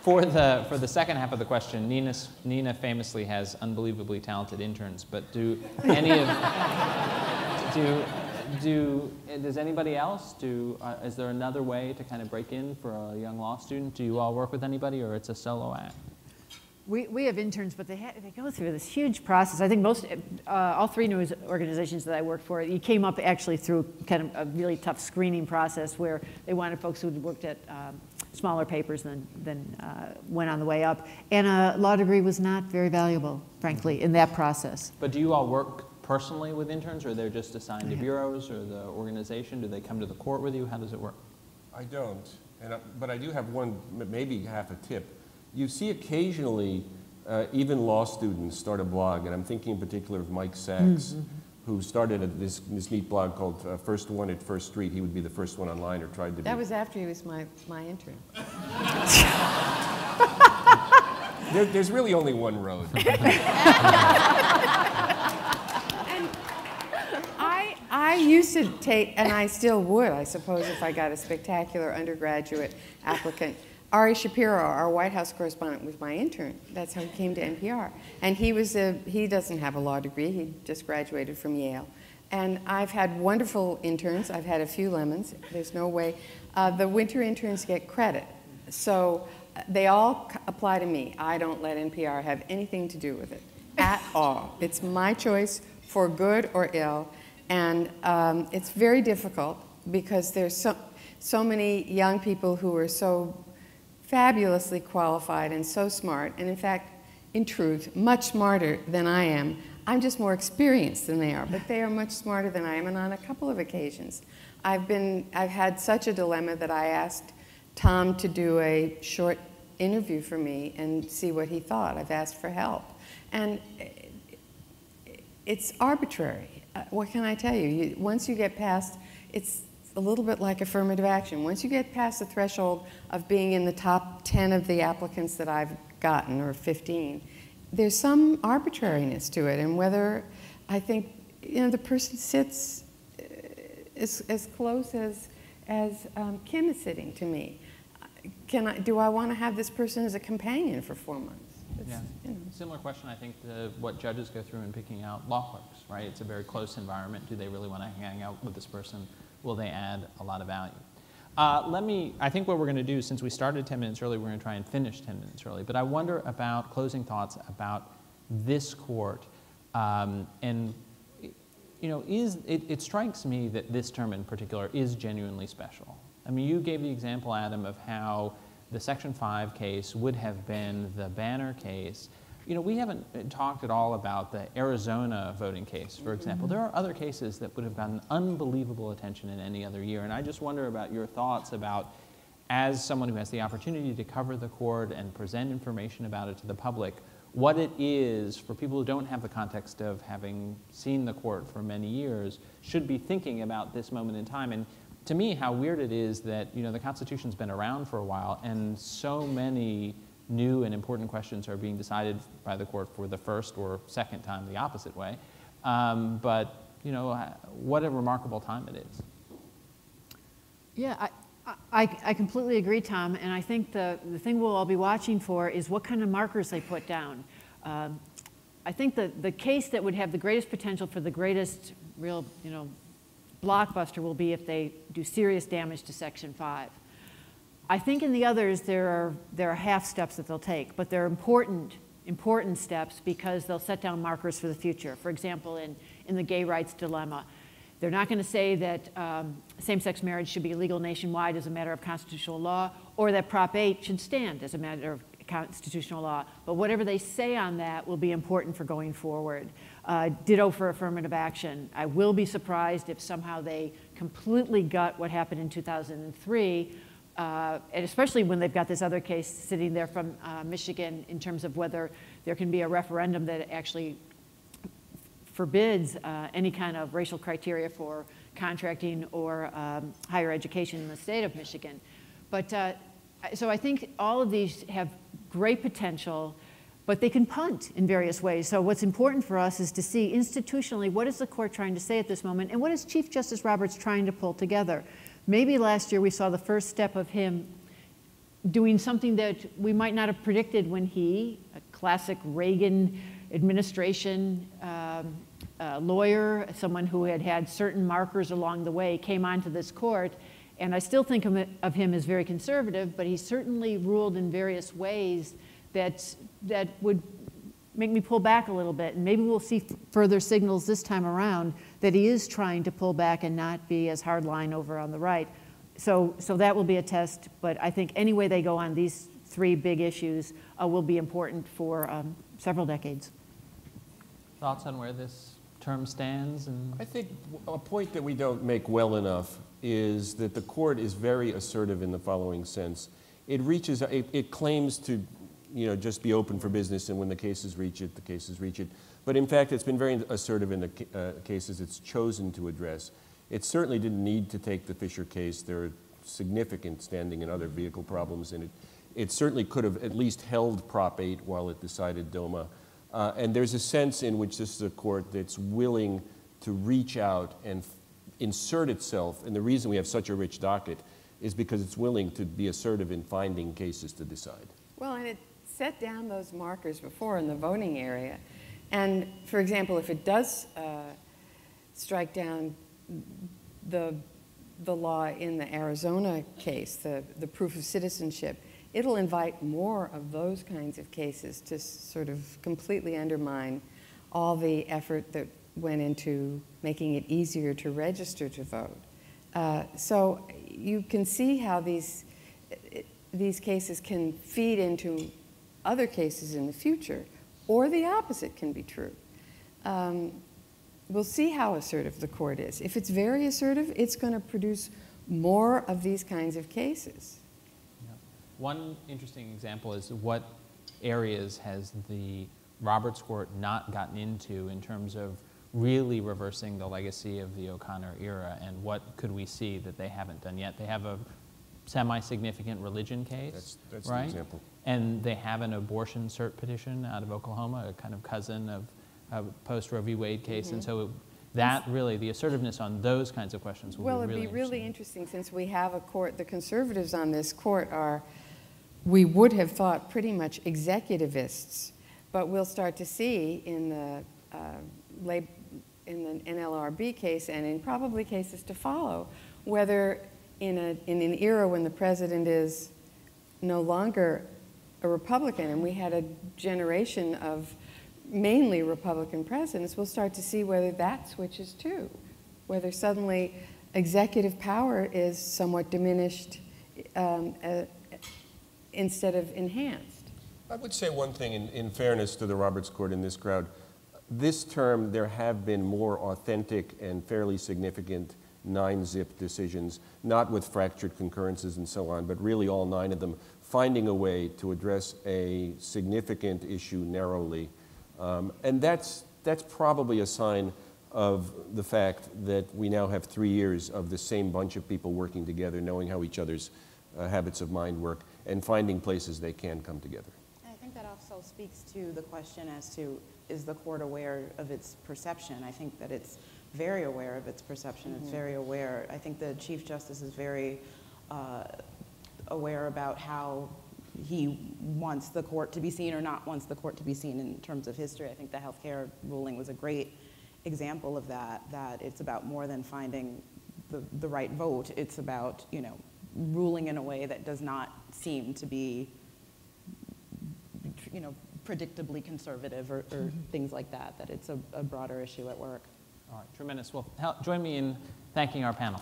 For the, for the second half of the question, Nina, Nina famously has unbelievably talented interns, but do any of, do, do, does anybody else, do, uh, is there another way to kind of break in for a young law student? Do you all work with anybody, or it's a solo act? We, we have interns, but they, they go through this huge process. I think most, uh, all three news organizations that I work for, you came up actually through kind of a really tough screening process where they wanted folks who had worked at um, smaller papers than, than uh, went on the way up. And a law degree was not very valuable, frankly, in that process. But do you all work personally with interns, or they're just assigned to bureaus or the organization? Do they come to the court with you? How does it work? I don't, and I, but I do have one, maybe half a tip. You see occasionally, uh, even law students start a blog, and I'm thinking in particular of Mike Sachs, who started a, this, this neat blog called uh, First One at First Street. He would be the first one online, or tried to be. That was after he was my, my intern. There, there's really only one road. I, I used to take, and I still would, I suppose, if I got a spectacular undergraduate applicant. Ari Shapiro, our White House correspondent, was my intern. That's how he came to NPR. And he was a, he doesn't have a law degree. He just graduated from Yale. And I've had wonderful interns. I've had a few lemons. There's no way. Uh, the winter interns get credit. So uh, they all c- apply to me. I don't let NPR have anything to do with it at all. It's my choice for good or ill. And um, it's very difficult because there's so, so many young people who are so fabulously qualified and so smart, and in fact, in truth, much smarter than I am. I'm just more experienced than they are, but they are much smarter than I am, and on a couple of occasions, I've been, I've had such a dilemma that I asked Tom to do a short interview for me and see what he thought. I've asked for help, and it's arbitrary. Uh, What can I tell you? you? Once you get past, it's a little bit like affirmative action. Once you get past the threshold of being in the top 10 of the applicants that I've gotten, or 15, there's some arbitrariness to it. And whether I think, you know, the person sits uh, as, as close as, as um, Kim is sitting to me. Can I, do I want to have this person as a companion for four months? It's, Yeah. you know. Similar question, I think, to what judges go through in picking out law clerks, right? It's a very close environment. Do they really want to hang out with this person? Will they add a lot of value? Uh, let me, I think what we're going to do, since we started 10 minutes early, we're going to try and finish 10 minutes early. But I wonder about closing thoughts about this court. Um, and, you know, is, it, it strikes me that this term in particular is genuinely special. I mean, you gave the example, Adam, of how the Section 5 case would have been the banner case. You know, we haven't talked at all about the Arizona voting case, for example. There mm-hmm. are other cases that would have gotten unbelievable attention in any other year. And I just wonder about your thoughts about, as someone who has the opportunity to cover the court and present information about it to the public, what it is for people who don't have the context of having seen the court for many years should be thinking about this moment in time. And to me, how weird it is that you know the Constitution's been around for a while, and so many new and important questions are being decided by the court for the first or second time, the opposite way. Um, but you know, uh, what a remarkable time it is. Yeah, I, I, I completely agree, Tom, and I think the, the thing we'll all be watching for is what kind of markers they put down. Um, I think the, the case that would have the greatest potential for the greatest real, you know, blockbuster will be if they do serious damage to Section 5. I think in the others, there are, there are half steps that they'll take, but they're important, important steps because they'll set down markers for the future. For example, in, in the gay rights dilemma, they're not going to say that um, same-sex marriage should be legal nationwide as a matter of constitutional law, or that Prop 8 should stand as a matter of constitutional law. But whatever they say on that will be important for going forward. Uh, ditto for affirmative action. I will be surprised if somehow they completely gut what happened in 2003, uh, and especially when they've got this other case sitting there from uh, Michigan in terms of whether there can be a referendum that actually forbids uh, any kind of racial criteria for contracting or um, higher education in the state of Michigan. But uh, so I think all of these have great potential, but they can punt in various ways. So what's important for us is to see institutionally what is the court trying to say at this moment and what is Chief Justice Roberts trying to pull together. Maybe last year we saw the first step of him doing something that we might not have predicted when he, a classic Reagan administration um, uh, lawyer, someone who had had certain markers along the way, came onto this court. And I still think of, him as very conservative, but he certainly ruled in various ways that, that would make me pull back a little bit. And maybe we'll see further signals this time around that he is trying to pull back and not be as hardline over on the right. So, so that will be a test, but I think any way they go on these three big issues uh, will be important for um, several decades. Thoughts on where this term stands? And I think a point that we don't make well enough is that the court is very assertive in the following sense. It reaches, it, it claims to, you know, just be open for business, and when the cases reach it, the cases reach it. But in fact, it's been very assertive in the uh, cases it's chosen to address. It certainly didn't need to take the Fisher case. There are significant standing and other vehicle problems in it. It certainly could have at least held Prop 8 while it decided DOMA. Uh, and there's a sense in which this is a court that's willing to reach out and insert itself. And the reason we have such a rich docket is because it's willing to be assertive in finding cases to decide. Well, and it set down those markers before in the voting area. And for example, if it does uh, strike down the, the law in the Arizona case, the, the proof of citizenship, it'll invite more of those kinds of cases to sort of completely undermine all the effort that went into making it easier to register to vote. Uh, so you can see how these, these cases can feed into other cases in the future, or the opposite can be true. Um, we'll see how assertive the court is. If it's very assertive, it's going to produce more of these kinds of cases. One interesting example is what areas has the Roberts Court not gotten into in terms of really reversing the legacy of the O'Connor era, and what could we see that they haven't done yet? They have a semi-significant religion case, That's, that's right? And they have an abortion cert petition out of Oklahoma, a kind of cousin of a post Roe v. Wade case, and so that really, the assertiveness on those kinds of questions will Well, be it'd be really interesting. interesting since we have a court, the conservatives on this court are, we would have thought pretty much executivists, but we'll start to see in the, uh, lab, in the NLRB case and in probably cases to follow, whether in, a, in an era when the president is no longer a Republican, and we had a generation of mainly Republican presidents, we'll start to see whether that switches too, whether suddenly executive power is somewhat diminished um, uh, instead of enhanced. I would say one thing in, in fairness to the Roberts Court in this crowd. This term, there have been more authentic and fairly significant nine zip decisions, not with fractured concurrences and so on, but really all nine of them finding a way to address a significant issue narrowly. Um, and that's, that's probably a sign of the fact that we now have three years of the same bunch of people working together, knowing how each other's uh, habits of mind work, and finding places they can come together. I think that also speaks to the question as to is the court aware of its perception? I think that it's very aware of its perception. It's very aware. I think the Chief Justice is very uh, aware about how he wants the court to be seen or not wants the court to be seen in terms of history. I think the healthcare ruling was a great example of that, that it's about more than finding the, the right vote. It's about, you know, ruling in a way that does not seem to be, you know, predictably conservative or, or mm-hmm. things like that, that it's a, a broader issue at work. All right, tremendous. Well, help, join me in thanking our panel.